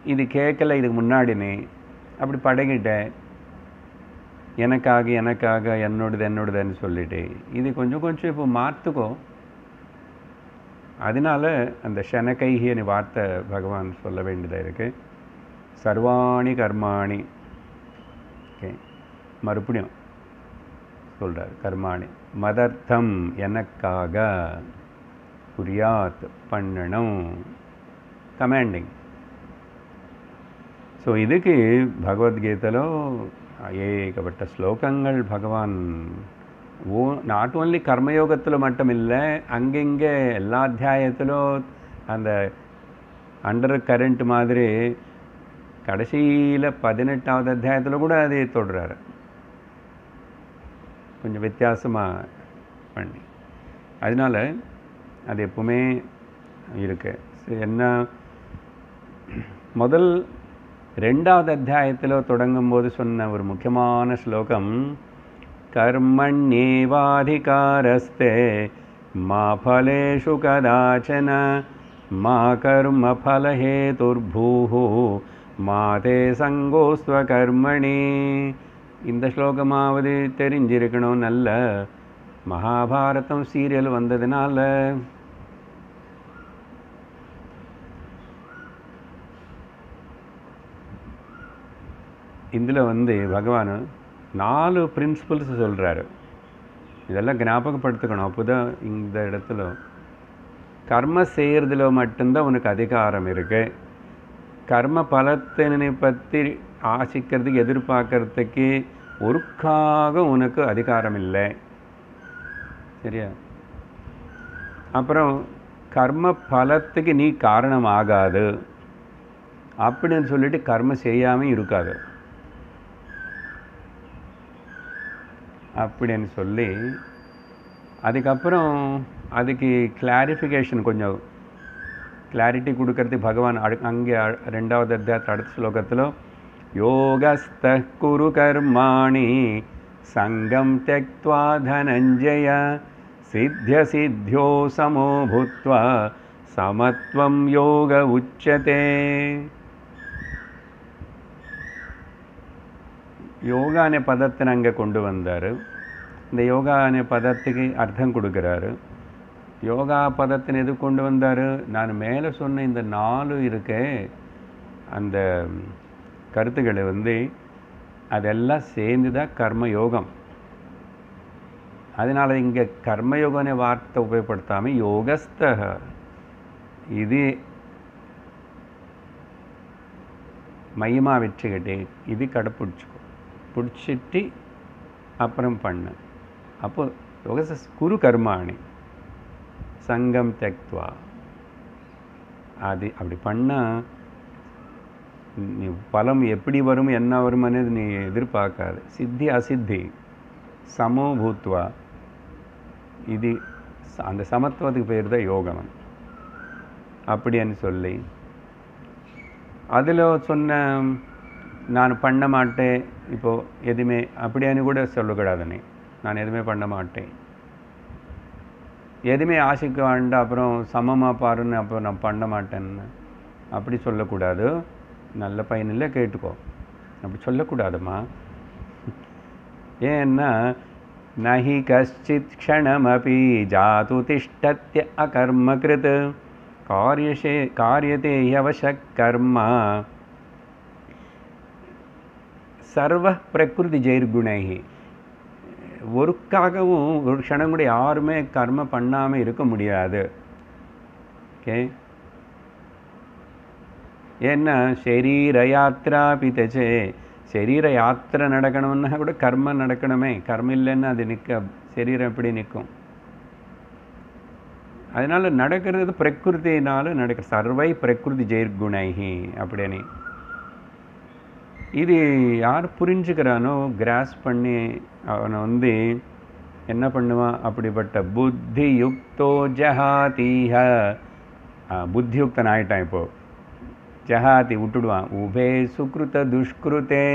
இது கேட்கல இதுக்கு முன்னாடினே அப்படி பழகிட்டேன் எனக்காக எனக்காக என்னோடது என்னோடதுன்னு சொல்லிட்டு. இது கொஞ்சம் கொஞ்சம் இப்போ மாற்றுக்கோ அதனால அந்த ஷனகைகின்னு வார்த்தை பகவான் சொல்ல வேண்டியதாக இருக்குது சர்வாணி கர்மாணி. ஓகே. மறுபடியும் சொல்கிறார் கர்மாணி. மதர்த்தம் எனக்காக புரியாத் பண்ணணும். கமாண்டிங் ஸோ இதுக்கு பகவத்கீதைలో ஏகப்பட்ட ஸ்லோகங்கள் பகவான் ஓ நாட் ஓன்லி கர்மயோகத்தில் மட்டும் இல்லை அங்கங்கே எல்லா அத்தியாயத்திலும் அந்த அண்டர் கரண்ட் மாதிரி கடைசியில் பதினெட்டாவது அத்தியாயத்தில் கூட அதை தொடுறாரு. கொஞ்சம் வித்தியாசமாக பண்ணி. அதனால் அது எப்பவுமே இருக்கு. என்ன? முதல் ரெண்டாவது அத்தியாயத்தில் தொடங்கும்போது சொன்ன ஒரு முக்கியமான ஸ்லோகம் கர்மண்யேவாதிகாரஸ்தே மா ஃபலேஷு கதாச்சன மா கர்ம ஃபலஹேதுர்பூ மா தே சங்கோஸ்வ கர்மணி. இந்த ஸ்லோகமாவது தெரிஞ்சிருக்கணும் நல்ல. மகாபாரதம் சீரியல் வந்ததுனால. இதில் வந்து பகவான் நாலு பிரின்சிபல்ஸ் சொல்கிறாரு இதெல்லாம் ஞாபகப்படுத்திக்கணும். அப்போ தான் இந்த இடத்துல கர்ம செய்கிறதுல மட்டும்தான் உனக்கு அதிகாரம் இருக்குது கர்ம பலத்தினை பற்றி ஆசிக்கிறதுக்கு எதிர்பார்க்கறதுக்கு ஒருக்காக உனக்கு அதிகாரம் இல்லை சரியா? அப்புறம் கர்ம பலத்துக்கு நீ காரணம் ஆகாது அப்படின்னு சொல்லிட்டு கர்ம செய்யாமல் இருக்காது. அப்படின்னு சொல்லி அதுக்கப்புறம் அதுக்கு கிளாரிஃபிகேஷன் கொஞ்சம் கிளாரிட்டி கொடுக்கறதுக்கு பகவான் அடு அங்கே ரெண்டாவது அத்தியாயத்தில் அடுத்த ஸ்லோகத்தில் योगस्तः कुरु சங்கம் सङ्गं त्यक्त्वा धनञ्जय सिद्ध्यसिद्ध्यो समो भूत्वा समत्वं योग उच्यते யோகா அனை பதத்தை அங்கே கொண்டு வந்தார். இந்த யோகா அனை பதத்துக்கு அர்த்தம் கொடுக்குறாரு. யோகா பதத்தின் எது கொண்டு வந்தார்? நான் மேலே சொன்ன இந்த நாலு இருக்கே அந்த கருத்துக்களை வந்து அதெல்லாம் சேர்ந்து தான் கர்ம யோகம் அதனால் இங்கே கர்மயோகனே வார்த்தை உபயோகப்படுத்தாமல் யோகஸ்தக. இது மையமாக வச்சுக்கிட்டு இது கடைப்பிடிச்சிக்கோ பிடிச்சிட்டு அப்புறம் பண்ணு. அப்போ யோகச குரு கர்மாணி. சங்கம் தெக்துவா அது அப்படி பண்ணால் பலம் எப்படி வரும் என்ன வரும் అనేది நீ எதிர்பார்க்காது சித்தி அசித்தி சமோ பூத்வா இது ச- அந்த சமத்துவத்துக்கு பேர் தான் யோகம் அப்படின்னு சொல்லி அதில் சொன்ன நான் பண்ண மாட்டேன் இப்போது எதுவுமே அப்படின்னு கூட சொல்லக்கூடாது நீ நான் எதுவுமே பண்ண மாட்டேன் எதுவுமே ஆசைக்க வேண்டாம் அப்புறம் சமமாக பாருன்னு அப்புறம் நான் பண்ண மாட்டேன்னு அப்படி சொல்லக்கூடாது நல்ல பையனில்ல கேட்டுக்கோ. அப்படி சொல்லக்கூடாதும்மா. ஏன்னா நஹி கஷ்டித் க்ஷணமபி ஜாது அகர்ம அகர்மகிருத். காரியசே காரியதே யவச கர்மா. சர்வ பிரகிருதி ஜெயிர்குணைகி ஒருக்காகவும் ஒரு க்ஷணம் கூட யாருமே கர்மம் பண்ணாமல் இருக்க முடியாது. ஓகே? ஏன்னா சரீர யாத்திரா பிதச்சே சரீர யாத்திரை நடக்கணும்னா கூட கர்மம் நடக்கணுமே. கர்மம் இல்லைன்னா அது நிற்க சரீரம் எப்படி நிற்கும் அதனால் நடக்கிறது பிரகிருத்தினால நடக்க சர்வை பிரகிருதி ஜெயர்குணைகி அப்படின்னு. இது யார் புரிஞ்சுக்கிறானோ கிராஸ் பண்ணி அவனை வந்து என்ன பண்ணுவான்? அப்படிப்பட்ட புத்தி யுக்தோ ஜஹாதீஹ. புத்தியுக்தன் ஆயிட்டான் இப்போது ஜஹாதி விட்டுடுவான் உபே சுக்ருத துஷ்கிருதே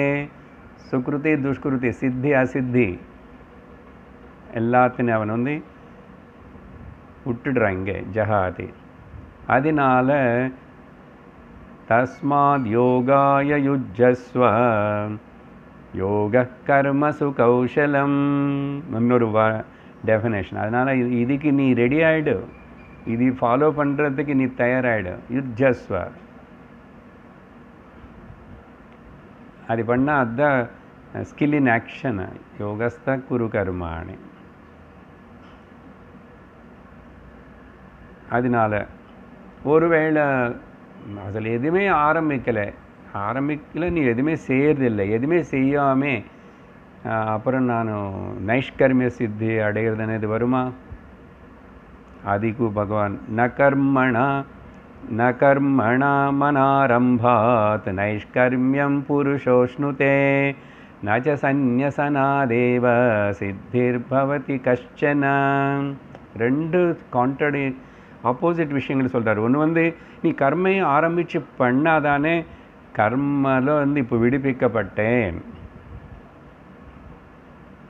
சுக்ருதி துஷ்கிருதி சித்தி அசித்தி எல்லாத்தையும் அவன் வந்து விட்டுடுறான் இங்கே ஜஹாதி அதனால தஸ்மாத் யோகாய யுஜஸ்வ யோக கர்மசு கௌசலம் இன்னொரு வா டெஃபினேஷன் அதனால் இது இதுக்கு நீ ரெடி ஆகிடு இது ஃபாலோ பண்ணுறதுக்கு நீ தயாராகிடு யுஜஸ்வ அது பண்ணால் அதுதான் ஸ்கில் இன் ஆக்ஷன் யோகஸ்த குரு கர்மாணி அதனால ஒருவேளை அதில் எதுவுமே ஆரம்பிக்கலை ஆரம்பிக்கல நீ எதுவுமே செய்யறதில்லை எதுவுமே செய்யாமே அப்புறம் நான் நைஷ்கர்மிய சித்தி அடைகிறதுன்னு இது வருமா அதிகு பகவான் ந கர்மணா ந கர்மணா மனாரம்பாத் நைஷ்கர்மியம் புருஷோஷ்ணுதே ந ச சந்நியசனாதேவ சித்திர்பவதி கஷ்டன ரெண்டு கான்ட்ரடி ஆப்போசிட் விஷயங்கள் சொல்கிறார் ஒன்று வந்து நீ கர்மையை ஆரம்பித்து பண்ணாதானே கர்மல வந்து இப்போ விடுவிக்கப்பட்டேன்.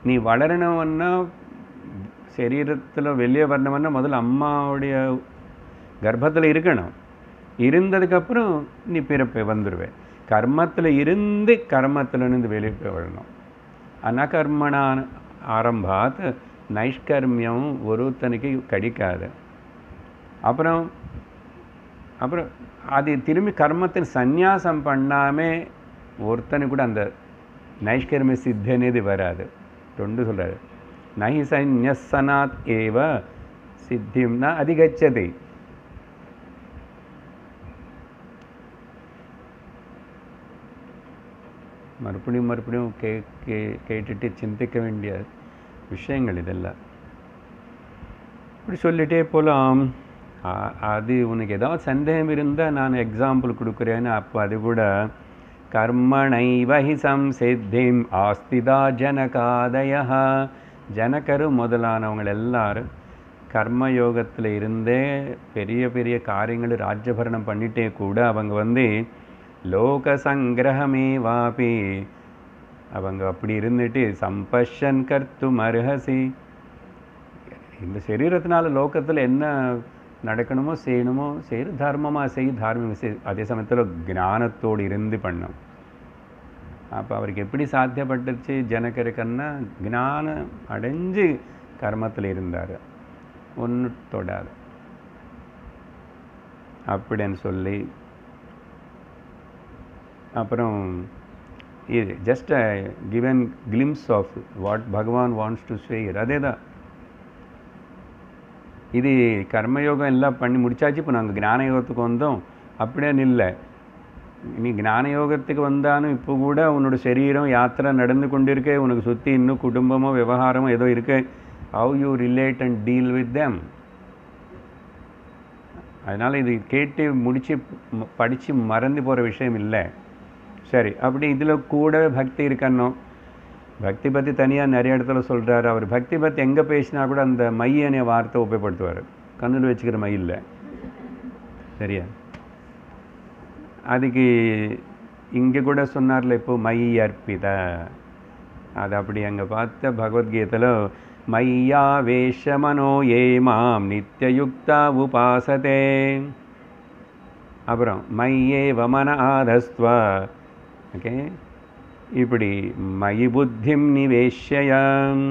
நீ வளரணும்னா சரீரத்தில் வெளியே வரணும்னா முதல்ல அம்மாவுடைய கர்ப்பத்தில் இருக்கணும். இருந்ததுக்கப்புறம் நீ பிறப்பை வந்துடுவேன் கர்மத்தில் இருந்து கர்மத்திலேருந்து வெளியே போய் வரணும் அனகர்மனான ஆரம்பாத் நைஷ்கர்மியம் ஒருத்தனுக்கு கடிக்காது. அப்புறம் அப்புறம் அது திரும்பி கர்மத்தின் சந்நியாசம் பண்ணாமே ஒருத்தனு கூட அந்த நைஷ்கர்ம சித்தனேது வராது. ரெண்டு சொல்கிறார் நகி சந்நியசனாத் ஏவ சித்திம்னா அதிகச்சதை மறுபடியும் மறுபடியும் கே கே கேட்டுட்டு சிந்திக்க வேண்டிய விஷயங்கள் இதெல்லாம். இப்படி சொல்லிட்டே போகலாம் அது உனக்கு ஏதாவது சந்தேகம் இருந்தால் நான் எக்ஸாம்பிள் கொடுக்குறேன்னு அப்போ அது கூட கர்மணைவ வகிசம் சம்சித்திம் ஆஸ்திதா ஜனகாதய ஜனகரு முதலானவங்க எல்லாரும் கர்மயோகத்தில் இருந்தே பெரிய பெரிய காரியங்களை ராஜ்யபரணம் பண்ணிட்டே கூட அவங்க வந்து லோக சங்கிரகமே வாபி அவங்க அப்படி இருந்துட்டு சம்பஷன் கர்த்தும் அருகசி இந்த சரீரத்தினால லோகத்தில் என்ன நடக்கணுமோ செய்யணுமோ செய்ய தர்மமாக செய் தார்மீக செய் அதே சமயத்தில் ஞானத்தோடு இருந்து பண்ணும். அப்போ அவருக்கு எப்படி சாத்தியப்பட்டுச்சு? ஜனகருக்குன்னா ஞானம் அடைஞ்சு கர்மத்தில் இருந்தார். ஒன்று தொடாது. அப்படின்னு சொல்லி அப்புறம் இது just given glimpse of what Bhagavan wants to swear அதே தான் இது கர்மயோகம் எல்லாம் பண்ணி முடிச்சாச்சு இப்போ நாங்கள் ஞான யோகத்துக்கு வந்தோம். அப்படியே இல்லை நீ ஞான யோகத்துக்கு வந்தாலும் இப்போ கூட உன்னோட சரீரம் யாத்திரை நடந்து கொண்டிருக்கே உனக்கு சுற்றி இன்னும் குடும்பமோ விவகாரமோ ஏதோ இருக்கு. How you relate and deal with them அதனால் இது கேட்டு முடித்து படித்து மறந்து போகிற விஷயம் இல்லை. சரி அப்படி இதில் கூட பக்தி இருக்கன்னோ பக்தி பற்றி தனியாக நிறைய இடத்துல சொல்கிறாரு அவர் பக்தி பற்றி எங்கே பேசினா கூட அந்த மையனே வார்த்தை உபயோகப்படுத்துவார் கண்ணில் வச்சுக்கிற மை இல்லை சரியா அதுக்கு இங்கே கூட சொன்னார்ல இப்போ மை அர்ப்பித அது அப்படி அங்கே பார்த்த பகவத்கீதையில் மையா வேஷமனோ ஏ மாம் நித்தியயுக்தா உபாசதே அப்புறம் மையே வமன ஆதஸ்துவ ஓகே இப்படி மயி புத்திம் நிவேஷ்யம்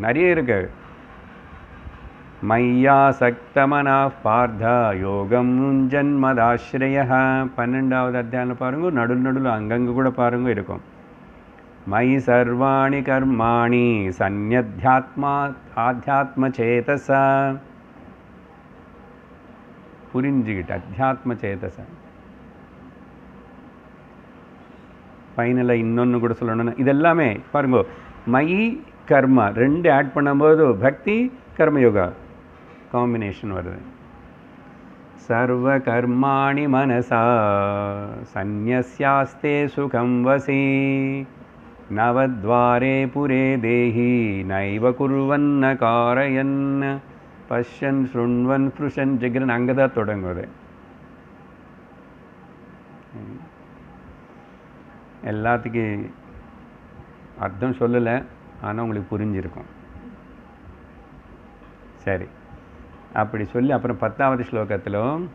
நிறைய இருக்கு மையா சக்தமனா பார்த்தா யோகம் ஜன்மதாஸ்ரய பன்னெண்டாவது அத்தியாயம் பாருங்க நடு நடுவில் அங்கங்கே கூட பாருங்க இருக்கும் மயி சர்வாணி கர்மாணி சந்யத்தியாத்மா ஆத்தியாத்ம சேதசா புரிஞ்சுக்கிட்டு அத்தியாத்ம சேதச ஃபைனலாக இன்னொன்று கூட சொல்லணும்னா. இதெல்லாமே பாருங்க மயி கர்மா ரெண்டு ஆட் பண்ணும்போது பக்தி கர்மயோகா காம்பினேஷன் வருது. சர்வ கர்மாணி மனசா சந்நியாஸ்தே சுகம் வசி நவத்வாரே புரே தேஹி நைவ குருவன்ன காரயன் பஷ்யன் ஸ்ருண்வன் ஸ்பிருஷன் ஜெகிரன் அங்கே தான் தொடங்குது. எல்லாத்துக்கும் அர்த்தம் சொல்லலை ஆனால் உங்களுக்கு புரிஞ்சிருக்கும். சரி. அப்படி சொல்லி அப்புறம் பத்தாவது ஸ்லோகத்தில்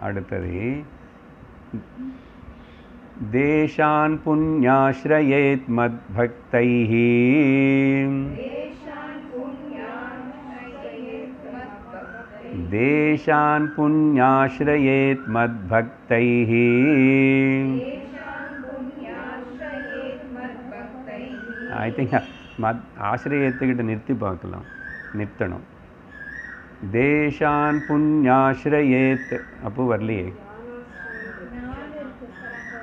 அடுத்தது தேசான் புண்ணியாஸ்ரயேத் மத் பக்தைः தேசான் புண்ணியாஸ்ரயேத் மத் பக்தைः ஐ திங்க் மத் ஆசிரியத்துக்கிட்ட நிறுத்தி பார்க்கலாம் நிறுத்தணும் தேஷான் புண்ணியாசிரயேத் அப்போ வரலையே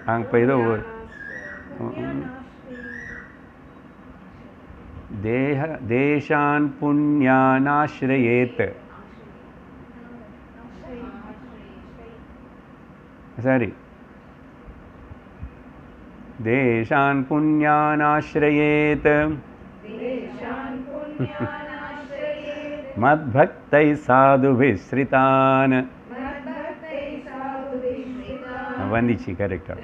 அங்கே இப்போ ஏதோ ஒரு தேக தேசான் புண்ணியானாஸ்ரயேத் சரி தேசான் புண்ணியானாஸ்ரயேத் மத்பக்தை சாதுபிஸ்ரிதான் வந்துச்சு கரெக்டாக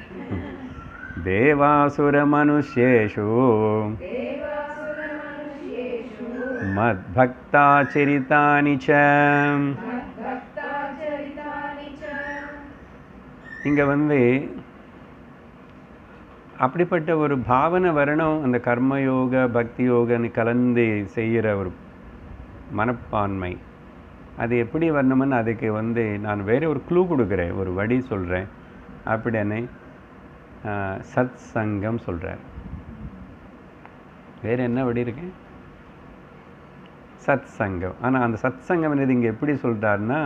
தேவாசுரமனுஷ்யேஷு மத்பக்தாச்சரித்தானி ச இங்கே வந்து அப்படிப்பட்ட ஒரு பாவனை வரணும் அந்த கர்மயோக பக்தி யோகன்னு கலந்து செய்கிற ஒரு மனப்பான்மை. அது எப்படி வரணும்னு அதுக்கு வந்து நான் வேறு ஒரு க்ளூ கொடுக்குறேன். ஒரு வழி சொல்கிறேன் அப்படின்னு சத் சங்கம் சொல்கிறார் வேறு என்ன வழி இருக்கு? சத் சங்கம் ஆனால் அந்த சத் சங்கம் என்னது இங்கே எப்படி சொல்கிறாருன்னா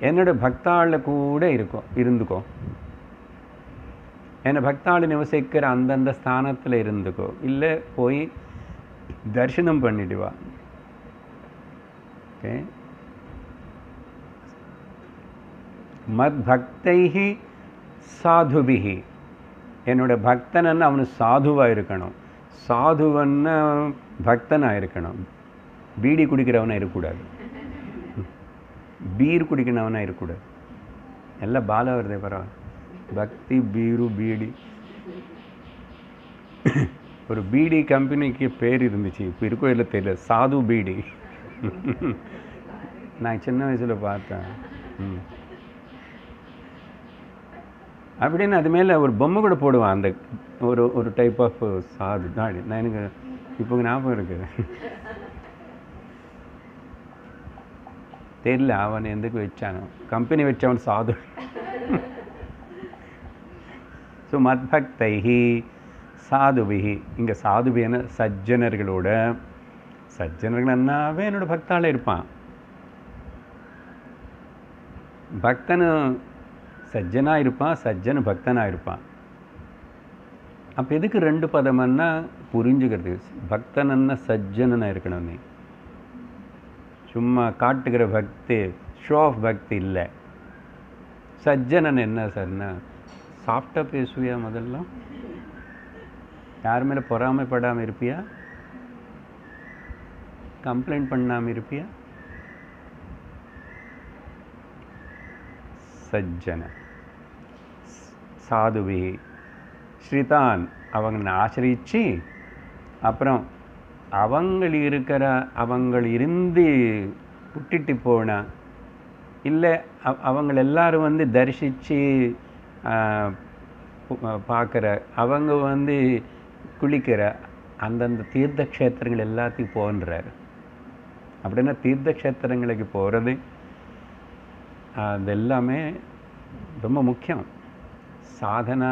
என்னோட பக்தாளில் கூட இருக்கும் இருந்துக்கோ. என்னை பக்தாள் நிவசிக்கிற அந்தந்த ஸ்தானத்தில் இருந்துக்கோ. இல்லை போய் தரிசனம் பண்ணிட்டு வா. ஓகே? மத் பக்தைஹி சாதுபிஹி. என்னோட பக்தனன்னு அவனு சாதுவாக இருக்கணும். சாதுவன்னு பக்தனாக இருக்கணும். பீடி குடிக்கிறவனாக இருக்கக்கூடாது. பீர் குடிக்கணவனாக இருக்கக்கூடாது எல்லாம் பால வருதே பரவாயில்ல பக்தி பீரு பீடி. ஒரு பீடி கம்பெனிக்கு பேர் இருந்துச்சு. இப்போ இருக்கோ இல்லை தெரியல. சாது பீடி. நான் சின்ன வயசில் பார்த்தேன். ம். அப்படின்னு அது மேலே ஒரு பொம்மை கூட போடுவான். அந்த ஒரு ஒரு டைப் ஆஃப் சாது. தாடி நான் எனக்கு இப்போ ஞாபகம் இருக்குது தெரியல அவன் எதுக்கு வச்சானோ. கம்பெனி வச்சவன் சாது. ஸோ மத்பக்தைஹி சாதுபிஹி. இங்கே சாதுபின சஜ்ஜனர்களோட. சஜ்ஜனர்கள்னாவே என்னோட பக்தால இருப்பான். பக்தனு சஜ்ஜனாக இருப்பான் சஜ்ஜனு பக்தனாக இருப்பான். அப்போ எதுக்கு ரெண்டு பதம்னா புரிஞ்சுக்கிறது? பக்தனன்னா சஜ்ஜனனாக இருக்கணும். நீ சும்மா காட்டுகிற பக்தி ஷோ ஆஃப் பக்தி இல்லை. சஜ்ஜனன் என்ன சார்னா சாஃப்டாக பேசுவியா முதல்ல? யார் மேலே பொறாமைப்படாமல் இருப்பியா? கம்ப்ளைண்ட் பண்ணாமல் இருப்பியா? சஜ்ஜன சாதுவி ஸ்ரீதான் அவங்களை ஆசிரிச்சு அப்புறம் அவங்கள் இருக்கிற அவங்கள் இருந்து விட்டுட்டு போன இல்லை அவ- அவங்க எல்லாரும் வந்து தரிசித்து பார்க்குற அவங்க வந்து குளிக்கிற அந்தந்த தீர்த்த க்ஷேத்திரங்கள் எல்லாத்தையும் போன்றார். அப்படின்னா தீர்த்த க்ஷேத்திரங்களுக்கு போகிறது அது எல்லாமே ரொம்ப முக்கியம். சாதனா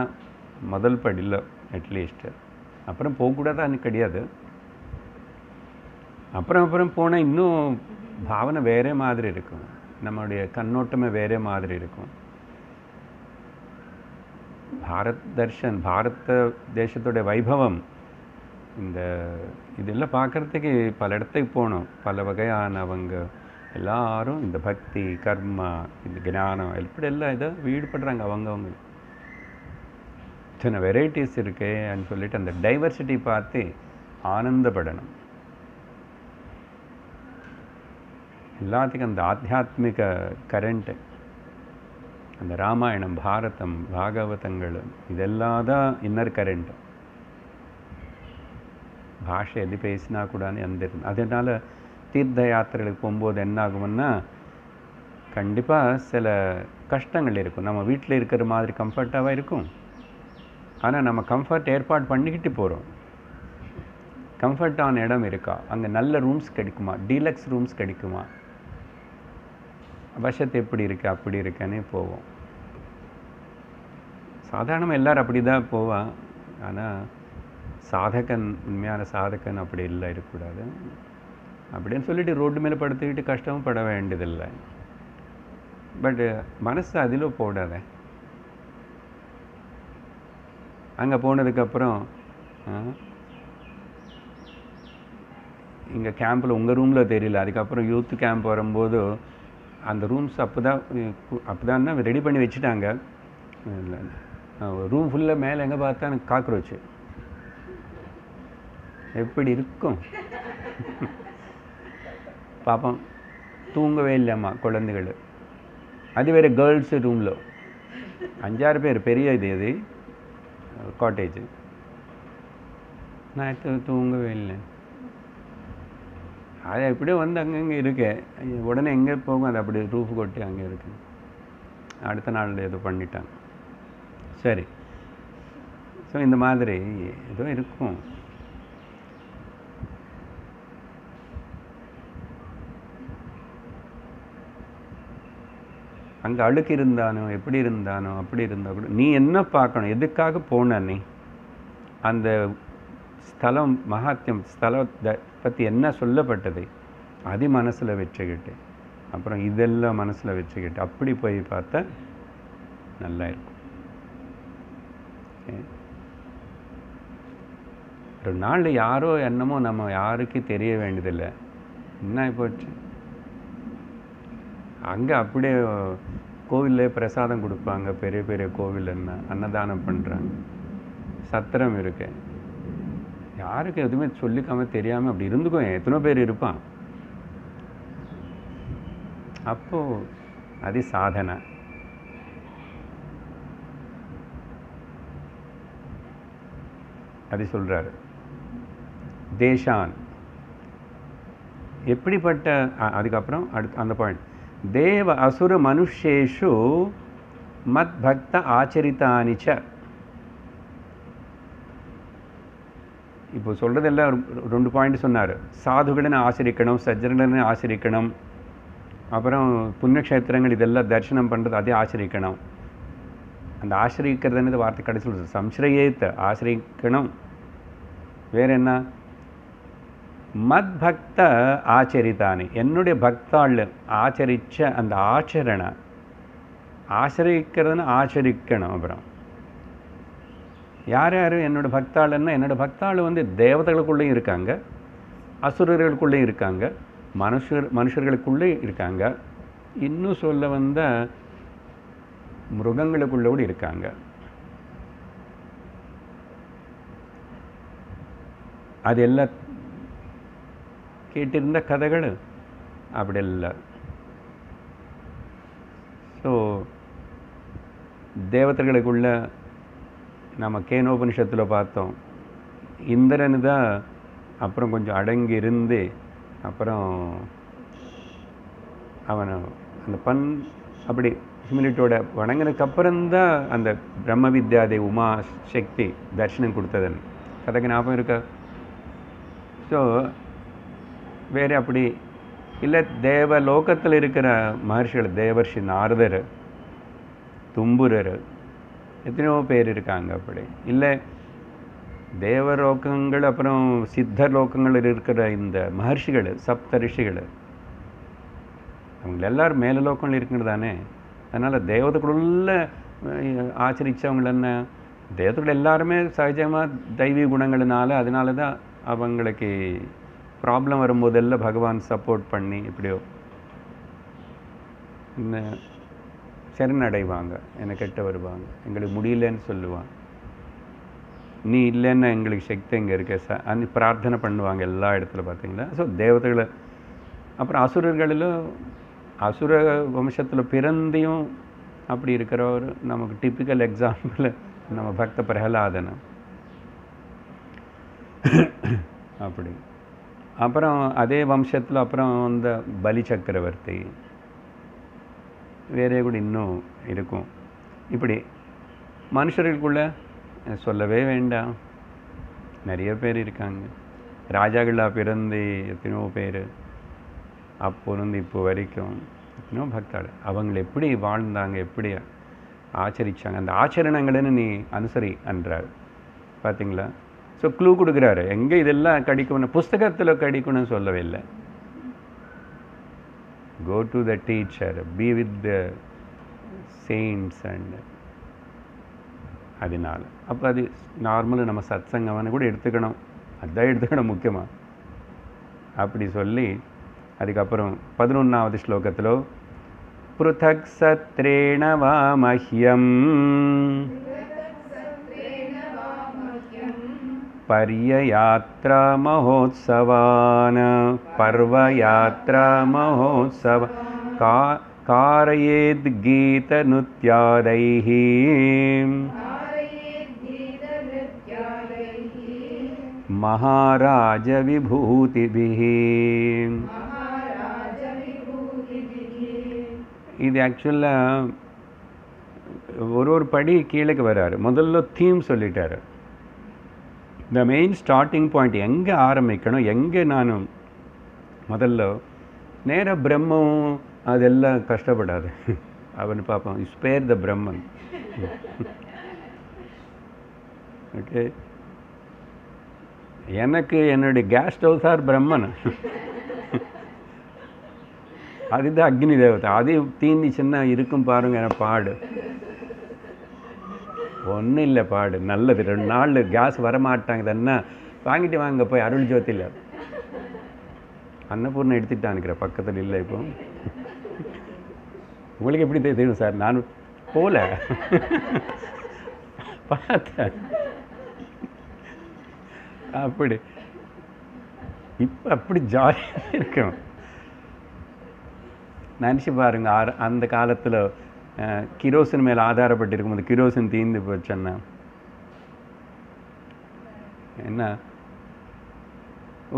முதல் படியில் அட்லீஸ்ட்டு அப்புறம் போகக்கூடாதான்னு கிடையாது. அப்புறம் அப்புறம் போனால் இன்னும் பாவனை வேறே மாதிரி இருக்கும். நம்மளுடைய கண்ணோட்டமே வேறே மாதிரி இருக்கும். பாரத் தர்ஷன் பாரத தேசத்தோட வைபவம். இந்த இதெல்லாம் பார்க்கறதுக்கு பல இடத்துக்கு போகணும் பல வகையானவங்க. எல்லாரும் இந்த பக்தி கர்மா இந்த ஞானம் இப்படி எல்லாம் இதை ஈடுபடுறாங்க அவங்கவங்க. இத்தனை வெரைட்டிஸ் இருக்கேன்னு சொல்லிட்டு அந்த டைவர்சிட்டி பார்த்து ஆனந்தப்படணும். எல்லாத்துக்கும் அந்த ஆத்தியாத்மிக கரண்ட்டு அந்த ராமாயணம் பாரதம் பாகவதங்கள் இதெல்லாம் தான் இன்னர் கரண்ட் பாஷை எது பேசினா கூடான்னு அந்த அதனால் தீர்த்த யாத்திரைகளுக்கு போகும்போது என்ன ஆகும்னா கண்டிப்பாக சில கஷ்டங்கள் இருக்கும். நம்ம வீட்டில் இருக்கிற மாதிரி கம்ஃபர்ட்டாக இருக்கும். ஆனால் நம்ம கம்ஃபர்ட் ஏற்பாடு பண்ணிக்கிட்டு போகிறோம் கம்ஃபர்ட்டான இடம் இருக்கா? அங்கே நல்ல ரூம்ஸ் கிடைக்குமா? டீலக்ஸ் ரூம்ஸ் கிடைக்குமா? வசத்து எப்படி இருக்குது அப்படி இருக்கேன்னு போவோம். சாதாரணமாக எல்லாரும் அப்படி தான் போவான் ஆனால் சாதகன் உண்மையான சாதகன் அப்படி இல்லை இருக்கக்கூடாது. அப்படின்னு சொல்லிட்டு ரோட்டு மேலே படுத்துக்கிட்டு கஷ்டமும் பட வேண்டியதில்லை. பட்டு மனசு அதில் போடாத. அங்கே போனதுக்கப்புறம் இங்கே கேம்பில் உங்கள் ரூமில் தெரியல. அதுக்கப்புறம் யூத் கேம்ப் வரும்போது அந்த ரூம்ஸ் அப்போ தான் அப்போ தான் ரெடி பண்ணி வச்சுட்டாங்க. ரூம் ஃபுல்லாக மேலே எங்கே பார்த்தா எனக்கு காக்ரோச்சு எப்படி இருக்கும்? பாப்போம். தூங்கவே இல்லைம்மா குழந்தைகள். அது வேறு கேர்ள்ஸு ரூமில் அஞ்சாறு பேர் பெரிய இது இது காட்டேஜ் நான் தூ- தூங்கவே இல்லை. அது எப்படியோ வந்து அங்கங்கே இருக்கேன் உடனே எங்கே போகும்? அது அப்படி ரூஃப் கொட்டி அங்கே இருக்கு. அடுத்த நாள் ஏதோ பண்ணிட்டாங்க. சரி. ஸோ இந்த மாதிரி ஏதோ இருக்கும். அங்கே அழுக்கு இருந்தானோ எப்படி இருந்தானோ அப்படி இருந்தா கூட நீ என்ன பார்க்கணும்? எதுக்காக போன நீ? அந்த ஸ்தலம் மகாத்தியம் ஸ்தலத்தை பற்றி என்ன சொல்லப்பட்டது? அது மனசில் வச்சுக்கிட்டு அப்புறம் இதெல்லாம் மனசில் வச்சுக்கிட்டு அப்படி போய் பார்த்தா நல்லா இருக்கும். ஒரு நாள் யாரோ என்னமோ நம்ம யாருக்கும் தெரிய வேண்டியதில்லை. என்ன போச்சு? அங்கே அப்படியே கோவில்ல பிரசாதம் கொடுப்பாங்க. பெரிய பெரிய கோவில் என்ன அன்னதானம் பண்ணுறாங்க சத்திரம் இருக்குது யாருக்கு எதுவுமே சொல்லிக்காம தெரியாமல் அப்படி இருந்துக்கும் எத்தனை பேர் இருப்பான். அப்போ அது சாதனை. அது சொல்றாரு. தேஷான். எப்படிப்பட்ட அதுக்கப்புறம் அடுத்து அந்த பாயிண்ட் தேவ அசுர மனுஷேஷு மத் பக்த ஆச்சரித்தானிச்ச. இப்போ சொல்கிறதெல்லாம் ரெண்டு பாயிண்ட் சொன்னார். சாதுகளை ஆசிரிக்கணும் சஜ்ஜனங்களை ஆசிரிக்கணும். அப்புறம் புண்ணியக்ஷேத்திரங்கள் இதெல்லாம் தரிசனம் பண்ணுறது அதே ஆசிரிக்கணும். அந்த ஆசிரிக்கிறதுன்னு வார்த்தை கடைசி சொல்லுது சம்ஸ்ரயத்தை ஆசிரிக்கணும். வேறு என்ன? மத் பக்த ஆச்சரித்தானே என்னுடைய பக்தாள் ஆச்சரித்த அந்த ஆச்சரணை ஆசிரிக்கிறதுன்னு ஆச்சரிக்கணும் அப்புறம். யார் யார் என்னோடய பக்தாளுன்னா என்னோடய பக்தாள் வந்து தேவதைகளுக்குள்ளேயும் இருக்காங்க அசுரர்களுக்குள்ளேயும் இருக்காங்க மனுஷர் மனுஷர்களுக்குள்ளே இருக்காங்க. இன்னும் சொல்ல வந்த மிருகங்களுக்குள்ளே கூட இருக்காங்க. அது எல்லாம் கேட்டிருந்த கதைகள் அப்படி ಅಪಡೆಲ್ಲ ஸோ ದೇವತೆಗಳಿಗುಳ್ಳ நம்ம கேனோபனிஷத்தில் பார்த்தோம். இந்திரன் தான் அப்புறம் கொஞ்சம் அடங்கி இருந்து அப்புறம் அவனை அந்த பண் அப்படி ஹியூமிலிட்டியோட வணங்கினதுக்கப்புறம்தான் அந்த பிரம்ம வித்யாதே உமா சக்தி தர்ஷனம் கொடுத்ததுன்னு கதைக்கு ஞாபகம் இருக்கா? ஸோ வேறு அப்படி இல்லை தேவ லோகத்தில் இருக்கிற மகர்ஷிகள் தேவர்ஷி நாரதர் தும்புரர் எத்தனையோ பேர் இருக்காங்க அப்படி. இல்லை தேவலோகங்கள் அப்புறம் சித்த லோகங்கள் இருக்கிற இந்த மகர்ஷிகள் சப்த ரிஷிகள் அவங்க எல்லாரும் மேல லோகங்கள் இருக்கிறது தானே. அதனால் தேவதைக்குள்ள அஹ், ஆச்சரிச்சவங்க என்ன? தேவதைகள் எல்லாருமே சகஜமாக தெய்வீக குணங்களினால அதனால தான் அவங்களுக்கு ப்ராப்ளம் வரும்போதெல்லாம் பகவான் சப்போர்ட் பண்ணி எப்படியோ. இந்த சரணடைவாங்க. என்னை கெட்ட வருவாங்க. எங்களுக்கு முடியலன்னு சொல்லுவான் நீ இல்லைன்னா எங்களுக்கு சக்தி இங்கே இருக்க? ச அன்னி பிரார்த்தனை பண்ணுவாங்க எல்லா இடத்துல பார்த்தீங்களா ஸோ தேவதைகளை அப்புறம் அசுரர்களிலும் அசுர வம்சத்தில் பிறந்தையும் அப்படி இருக்கிறவர் நமக்கு டிப்பிக்கல் எக்ஸாம்பிள் நம்ம பக்த பிரகலாதனம் அப்படி. அப்புறம் அதே வம்சத்தில் அப்புறம் இந்த பலி சக்கரவர்த்தி வேறே கூட இன்னும் இருக்கும். இப்படி மனுஷர்களுக்குள்ள சொல்லவே வேண்டாம். நிறைய பேர் இருக்காங்க. ராஜாக்களாக பிறந்து எத்தனையோ பேர் அப்போருந்து இப்போ வரைக்கும் எத்தனையோ பக்தாள் அவங்க எப்படி வாழ்ந்தாங்க எப்படி ஆச்சரிச்சாங்க அந்த ஆச்சரணங்கள்னு நீ அனுசரி என்றார் பார்த்தீங்களா ஸோ க்ளூ கொடுக்குறாரு. எங்கே இதெல்லாம் கடிக்கணும் புஸ்தகத்தில் கடிக்கணும்னு சொல்லவே இல்லை. Go to the teacher be with the saints and அதனால அப்போ அது நார்மலாக நம்ம சத்சங்கம்னு கூட எடுத்துக்கணும் அதான் எடுத்துக்கணும் முக்கியமாக அப்படி சொல்லி அதுக்கப்புறம் பதினொன்றாவது ஸ்லோகத்தில் புருதக் சத்ரேண வா மஹ்யம் पर्ययात्रा महोत्सवान् पर्वयात्रा महोत्सव का कारयेद् गीतनृत्यादैः महाराजविभूतिभिः இது ஆக்சுவலாக ஒரு ஒரு படி கீழேக்கு வராரு முதல்ல தீம் சொல்லிட்டாரு த மெயின் ஸ்டார்டிங் பாயிண்ட் எங்கே ஆரம்பிக்கணும் எங்கே நான் முதல்ல நேராக பிரம்மம் அதெல்லாம் கஷ்டப்படாது. அவன் பார்ப்போம் ஸ்பேர் த பிரம்மன் ஓகே எனக்கு என்னுடைய கேஸ் ஸ்டவ் சார் பிரம்மன் அதுதான் அக்னி தேவதை. அது சின்ன இருக்கும் பாருங்க என பாடு. ஒன்றும் இல்லை பாடு. நல்லது. ரெண்டு நாள் கேஸ் வரமாட்டாங்குதுன்னா வாங்கிட்டு வாங்க போய் அருள் ஜோதியில் அன்னபூர்ணம் எடுத்துட்டான்னுக்கிற பக்கத்தில் இல்லை இப்போ. உங்களுக்கு எப்படி தெரியும் சார்? நான் போகல பார்த்தேன். அப்படி. இப்போ அப்படி ஜாலியாக இருக்கும் நினச்சி பாருங்க. அந்த காலத்தில் கிரோசின் மேலே ஆதாரப்பட்டிருக்கும் அந்த கிரோசின் தீர்ந்து போச்சுன்னா என்ன?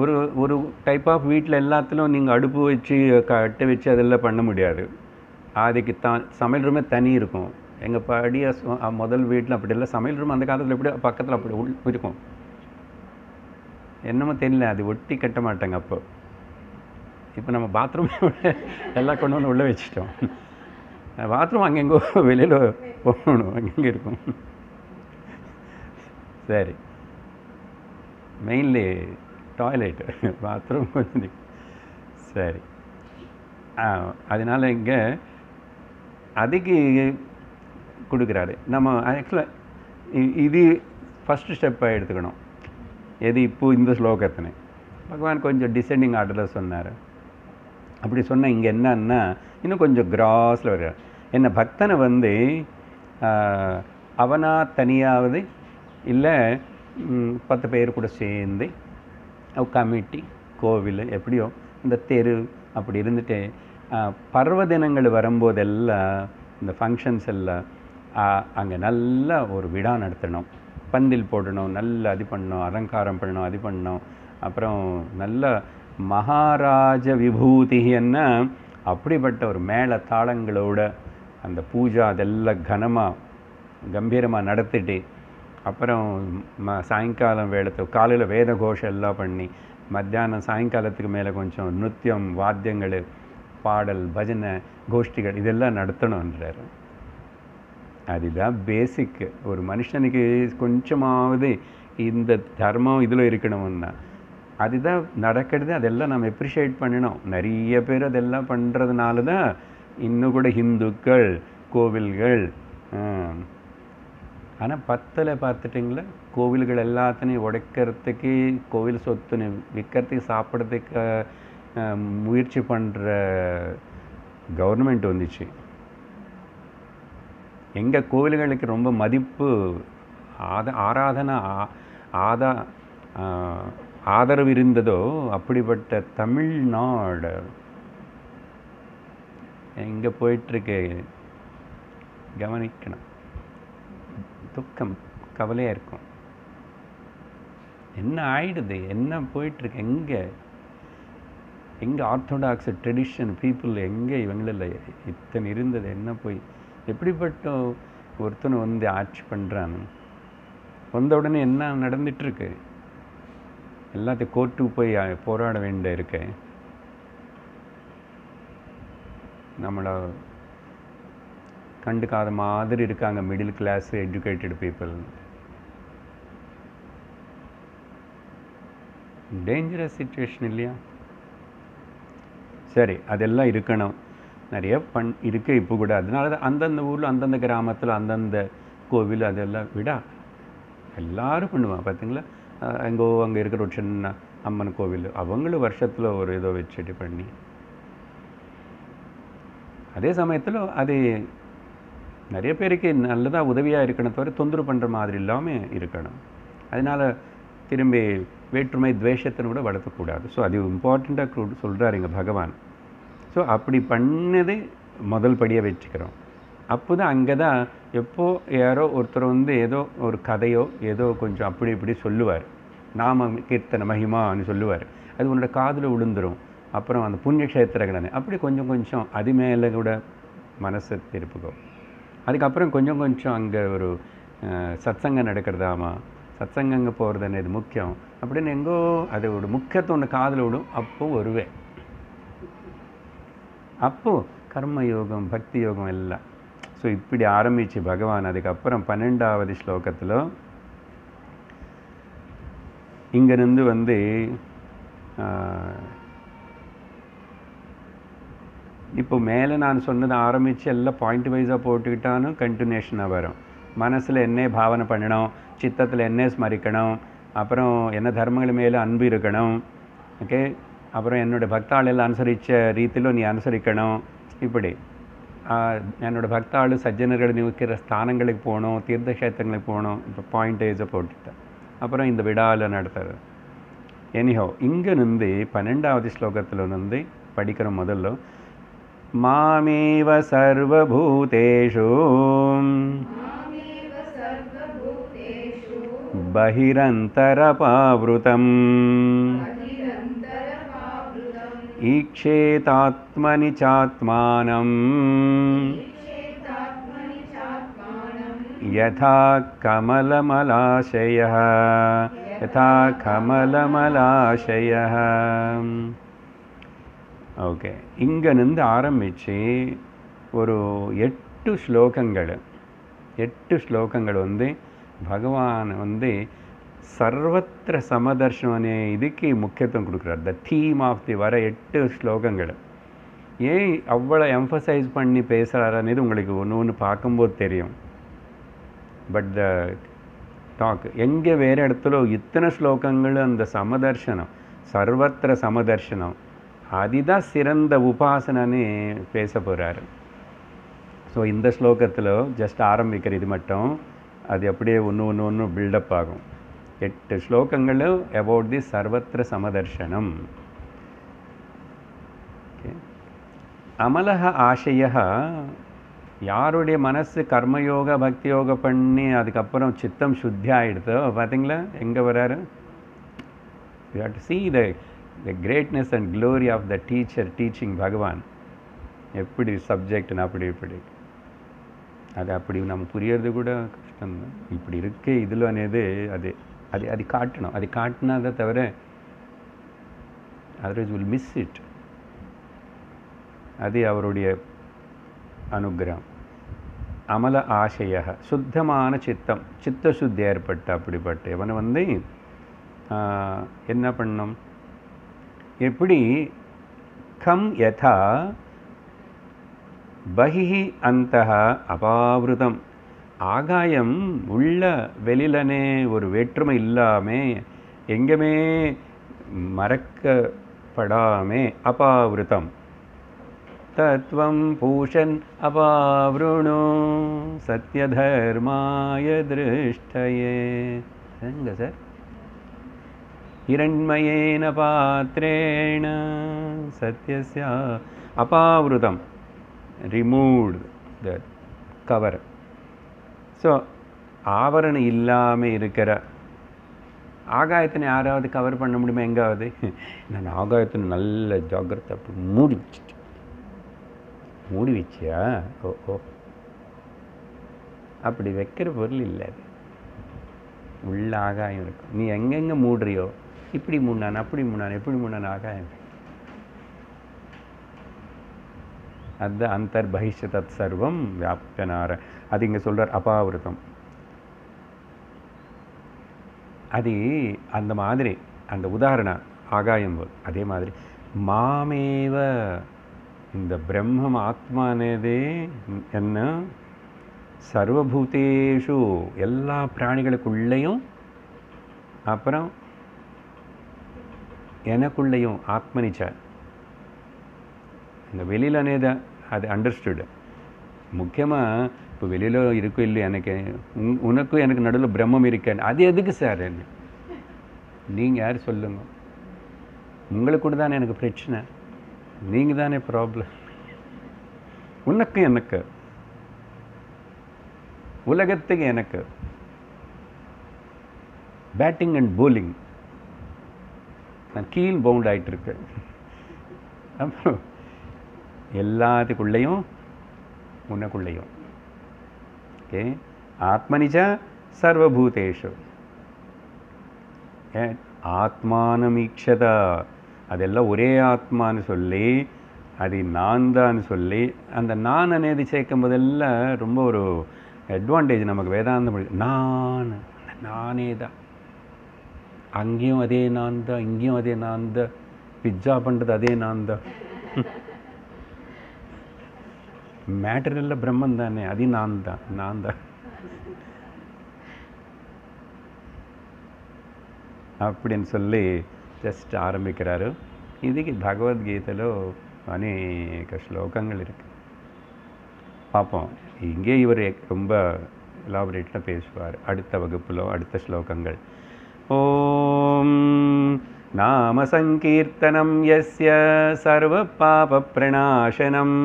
ஒரு ஒரு டைப் ஆஃப் வீட்டில் எல்லாத்துலையும் நீங்கள் அடுப்பு வச்சு கட்டை வச்சு அதெல்லாம் பண்ண முடியாது. அதுக்கு தான் சமையல் ரூமே தனி இருக்கும். எங்கள் படிய முதல் வீட்டில் அப்படி இல்லை. சமையல் ரூம் அந்த காலத்தில் எப்படி பக்கத்தில் அப்படி உள் இருக்கும். என்னமோ தெரியல அது ஒட்டி கட்ட மாட்டாங்க அப்போ. இப்போ நம்ம பாத்ரூம் எல்லாம் கொண்டு வந்து உள்ளே வச்சுட்டோம். பாத்ரூம் அங்கெங்கோ வெளியில் போகணும். அங்கங்கே இருக்கும்? சரி. மெயின்லி டாய்லெட் பாத்ரூம் கொஞ்சம் சரி. ஆ அதனால் இங்கே அதுக்கு கொடுக்குறாரு. நம்ம ஆக்சுவலாக இது ஃபஸ்ட்டு ஸ்டெப்பாக எடுத்துக்கணும். எது இப்போ இந்த ஸ்லோகத்தினை பகவான் கொஞ்சம் டிசெண்டிங் ஆர்டரில் சொன்னார். அப்படி சொன்ன இங்கே என்னன்னா இன்னும் கொஞ்சம் கிராஸில் வர என்ன பக்தனை வந்து அவனா தனியாவது இல்லை பத்து பேர் கூட சேர்ந்து கமிட்டி கோவில் எப்படியோ இந்த தெரு அப்படி இருந்துட்டு ஆஹ், பர்வ தினங்கள் வரும்போதெல்லாம் இந்த ஃபங்க்ஷன்ஸ் எல்லாம் அங்கே நல்ல ஒரு விழா நடத்தணும். பந்தில் போடணும் நல்ல அது பண்ணணும் அலங்காரம் பண்ணணும் அது பண்ணணும். அப்புறம் நல்ல மகாராஜ விபூதின்னா அப்படிப்பட்ட ஒரு மேள தாளங்களோட அந்த பூஜா அதெல்லாம் கனமாக கம்பீரமாக நடத்திட்டு அப்புறம் ம சாயங்காலம் வேலத்தை காலையில் வேத கோஷம் எல்லாம் பண்ணி மத்தியானம் சாயங்காலத்துக்கு மேலே கொஞ்சம் நிருத்தியம் வாத்தியங்கள் பாடல் பஜனை கோஷ்டிகள் இதெல்லாம் நடத்தணுன்றார் அதுதான் பேசிக்கு ஒரு மனுஷனுக்கு கொஞ்சமாவது இந்த தர்மம் இதில் இருக்கணும்னா அதுதான் நடக்கிறது அதெல்லாம் நம்ம எப்ரிஷியேட் பண்ணணும். நிறைய பேர் அதெல்லாம் பண்ணுறதுனால தான் இன்னும் கூட ஹிந்துக்கள் கோவில்கள் ஆனால் பத்தில் பார்த்துட்டிங்களா? கோவில்கள் எல்லாத்தையும் உடைக்கிறதுக்கு கோவில் சொத்துன்னு விற்கிறதுக்கு சாப்பிட்றதுக்கு முயற்சி பண்ணுற கவர்மெண்ட் வந்துச்சு. எங்கள் கோவில்களுக்கு ரொம்ப மதிப்பு ஆத ஆராதனை ஆ- ஆதா ஆதரவு இருந்ததோ அப்படிப்பட்ட தமிழ்நாடு. எங்கே போயிட்டுருக்கு. கவனிக்கணும். துக்கம் கவலையாக இருக்கும். என்ன ஆயிடுது? என்ன போயிட்டுருக்கு? எங்கே? எங்கே ஆர்த்தோடாக்ஸ் ட்ரெடிஷன் பீப்புள் எங்கே? இவங்களில் இத்தனை இருந்தது. என்ன போய்? எப்படிப்பட்ட ஒருத்தனை வந்து ஆட்சி பண்ணுறான் வந்த உடனே என்ன நடந்துட்டுருக்கு? எல்லாத்தையும் கோர்ட்டுக்கு போய் போராட வேண்டிய இருக்கு. நம்மளை கண்டுக்காத மாதிரி இருக்காங்க middle class educated people dangerous situation இல்லையா? சரி அதெல்லாம் இருக்கணும். நிறைய பண் இருக்கு இப்போ கூட. அதனால தான் அந்தந்த ஊரில் அந்தந்த கிராமத்தில் அந்தந்த கோவில் அதெல்லாம் விடா. எல்லாரும் பண்ணுவான் பார்த்தீங்களா எங்கோ அங்கே இருக்கிற ஒரு சின்ன அம்மன் கோவில். அவங்களும் வருஷத்தில் ஒரு இதோ வச்சுட்டு பண்ணி. அதே சமயத்தில் அது நிறைய பேருக்கு நல்லதாக உதவியாக இருக்கணும் தவிர தொந்தரவு பண்ணுற மாதிரி இல்லாமல் இருக்கணும். அதனால் திரும்பி வேற்றுமை துவேஷத்தின் கூட வளர்த்தக்கூடாது ஸோ அது இம்பார்ட்டண்ட்டாக சொல்கிறார் இங்கே பகவான். ஸோ அப்படி பண்ணது முதல் படியாக வச்சுக்கிறோம். அப்போ தான் அங்கே தான் எப்போ யாரோ ஒருத்தர் வந்து ஏதோ ஒரு கதையோ ஏதோ கொஞ்சம் அப்படி இப்படி சொல்லுவார். நாம கீர்த்தன மகிமான்னு சொல்லுவார். அது உன்னோட காதில் விழுந்துடும் அப்புறம் அந்த புண்ணியக்ஷேத்திரங்களே அப்படி கொஞ்சம் கொஞ்சம் அது மேலே கூட மனசை திருப்புக்கும். அதுக்கப்புறம் கொஞ்சம் கொஞ்சம் அங்கே ஒரு சத்சங்கம் நடக்கிறதாமா? சத்சங்கங்க போகிறது இது முக்கியம்? அப்படின்னு எங்கோ அது ஒரு முக்கியத்தை ஒன்று காதில் விடும். அப்போ வருவேன். அப்போது கர்ம யோகம் பக்தி யோகம் எல்லாம். ஸோ இப்படி ஆரம்பிச்சு பகவான் அதுக்கப்புறம் பன்னெண்டாவது ஸ்லோகத்தில் இங்கிருந்து வந்து இப்போ மேலே நான் சொன்னதை ஆரம்பித்து எல்லாம் பாயிண்ட் வைஸாக போட்டுக்கிட்டாலும் கண்டினியூஷனாக வரும். மனசில் என்ன பாவனை பண்ணணும் சித்தத்தில் என்ன ஸ்மரிக்கணும் அப்புறம் என்ன தர்மங்கள் மேலே அன்பு இருக்கணும் ஓகே அப்புறம் என்னோட பக்தாளெல்லாம் அனுசரித்த ரீதியிலும் நீ அனுசரிக்கணும் இப்படி. என்னோடய ಭಕ್ತಾಳು சஜ்ஜனர்கள் ನಿಲ್ಕಿರೋ ஸ்தானங்களுக்கு போகணும் தீர்த்த ಕ್ಷೇತ್ರಗಳಿಗೆ போகணும் இப்போ பாயிண்டேஜை போட்டுட்டேன் அப்புறம் இந்த விடாவில் நடத்துறது. எனிஹோ இங்கே நின்று பன்னெண்டாவது ஸ்லோகத்தில் நின்று படிக்கிற முதல்ல மாமேவ சர்வபூதேஷு பகிரந்தரபாவృతం ईक्षेतात्मनि चात्मानम् ईक्षेतात्मनि चात्मानम् यथा कमलमलाशयः यथा कमलमलाशयः ஓகே இங்கேருந்து ஆரம்பித்து ஒரு எட்டு ஸ்லோகங்கள் எட்டு ஸ்லோகங்கள் வந்து பகவான் வந்து சர்வத்திர சமதர்ஷனே இதுக்கு முக்கியத்துவம் கொடுக்குறார். த தீம் ஆஃப் தி வர எட்டு ஸ்லோகங்கள். ஏன் அவ்வளோ எம்ஃபசைஸ் பண்ணி பேசுகிறாரன்னு உங்களுக்கு ஒன்று ஒன்று பார்க்கும்போது தெரியும். பட் த டாக் எங்கே வேறு இடத்துல இத்தனை ஸ்லோகங்கள் அந்த சமதர்ஷனம் சர்வத்திர சமதர்ஷனம் அதுதான் சிறந்த உபாசனன்னு பேச போகிறாரு ஸோ இந்த ஸ்லோகத்தில் ஜஸ்ட் ஆரம்பிக்கிற இது மட்டும் அது அப்படியே ஒன்று ஒன்று ஒன்று பில்டப் ஆகும். எட்டு ஸ்லோகங்களும் அபவுட் தி சர்வத்திர சமதர்ஷனம் ஓகே அமலக ஆசைய யாருடைய மனசு கர்மயோக பக்தி யோக பண்ணி அதுக்கப்புறம் சித்தம் சுத்தி ஆகிடுதோ பார்த்தீங்களா எங்கே வராரு you have to see the the greatness and glory of the teacher teaching பகவான் எப்படி சப்ஜெக்ட்னு அப்படி இப்படி அது அப்படி நம்ம புரியறது கூட கஷ்டம்தான் இப்படி இருக்கே இதில் అనేది அது அது அது காட்டணும். அது காட்டினாதை தவிர அதர்வைஸ் வில் மிஸ் இட் அது அவருடைய அனுகிரகம். அமல ஆசைய சுத்தமான சித்தம் சித்த சுத்தி ஏற்பட்ட அப்படிப்பட்ட இவனை வந்து என்ன பண்ணும்? எப்படி கம் யதா பகி அந்த அபாவிருதம். ஆகாயம் உள்ள வெளியிலனே ஒரு வேற்றுமை இல்லாமல் எங்கேயுமே மறக்கப்படாமே. அபாவிருத்தம். தத்துவம் பூஷன் அபாவிருணு. சத்யதர்மாய திருஷ்டயே. சரிங்க சார்? இரண்மயேன பாத்திரேண சத்யஸ்யா. அபாவிருதம் ரிமூவ்டு த கவர் ஸோ ஆவரணம் இல்லாமல் இருக்கிற ஆகாயத்தினை யாராவது கவர் பண்ண முடியுமா? எங்காவது? நான் ஆகாயத்தை நல்ல ஜாக்கிரதை அப்படி மூடி வச்சுட்டு. மூடி வச்சியா? ஓ ஓ. அப்படி வைக்கிற பொருள் இல்லை அது. உள்ள ஆகாயம் இருக்கும். நீ எங்கெங்கே மூடுறியோ இப்படி மூணான் அப்படி மூடான் எப்படி மூடான் ஆகாயம் அதுதான் அந்தர் பகிஷ தத் சர்வம் வியாப்தனார அது இங்கே சொல்கிறார் அபாவிரதம் அது அந்த மாதிரி அந்த உதாரணம் ஆகாயம் அதே மாதிரி மாமேவ இந்த பிரம்மம் ஆத்மானதே என்ன? சர்வபூதேஷு எல்லா பிராணிகளுக்குள்ளேயும் அப்புறம் எனக்குள்ளேயும் ஆத்மனிச்ச இந்த வெளியில் அது அண்டர்ஸ்டுடு முக்கியமாக இப்போ வெளியில் இருக்கும் இல்லை எனக்கு உன் உனக்கும் எனக்கு நடுவில் பிரம்மம் இருக்கேன்னு. அது எதுக்கு சார் என்ன? நீங்கள் யார் சொல்லுங்க. உங்களுக்கு கூட தானே எனக்கு பிரச்சனை. நீங்கள் தானே ப்ராப்ளம் உனக்கு எனக்கு. உலகத்துக்கு எனக்கு. பேட்டிங் அண்ட் போலிங் நான் கீழ் பவுண்ட் ஆகிட்டுருக்கேன் அப்புறம் எல்லாத்துக்குள்ளேயும் உனக்குள்ளேயும். કે આત્મની ચ சர்வபூதேஷு ஆத்மானமீக்ஷத அதெல்லாம் ஒரே ஆத்மான்னு சொல்லி அது நான் தான் சொல்லி அந்த நான் அநேதி சேர்க்கும் போதெல்லாம் ரொம்ப ஒரு அட்வான்டேஜ் நமக்கு வேதாந்தம் நான் நானே தான் அங்கேயும் அதே நான் தான் இங்கேயும் அதே நான் தான் பிజ్జா பண்ணுறது அதே நான் தான் மேட்டர் இல்லை பிரம்மன் தானே அது நான் தான் நான் தான் அப்படின்னு சொல்லி ஜஸ்ட் ஆரம்பிக்கிறாரு. இதுக்கு பகவத்கீதையிலோ அநேக ஸ்லோகங்கள் இருக்குது பார்ப்போம் இங்கே இவர் ரொம்ப எலாபரேட்டாக பேசுவார். அடுத்த வகுப்பிலோ அடுத்த ஸ்லோகங்கள். ஓம் நாம சங்கீர்த்தனம் எஸ்ய சர்வ பாப பிரணாசனம்.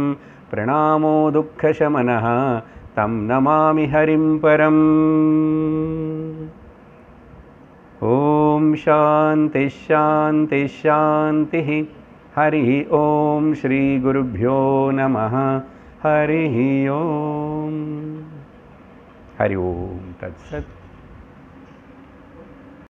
प्रणामो दुःखशमनः तं नमामि हरिं परम्। ॐ शान्तिश्शान्तिश्शान्तिः हरिः ॐ श्रीगुरुभ्यो नमः। हरिः ॐ। हरि ओं तत्सत्।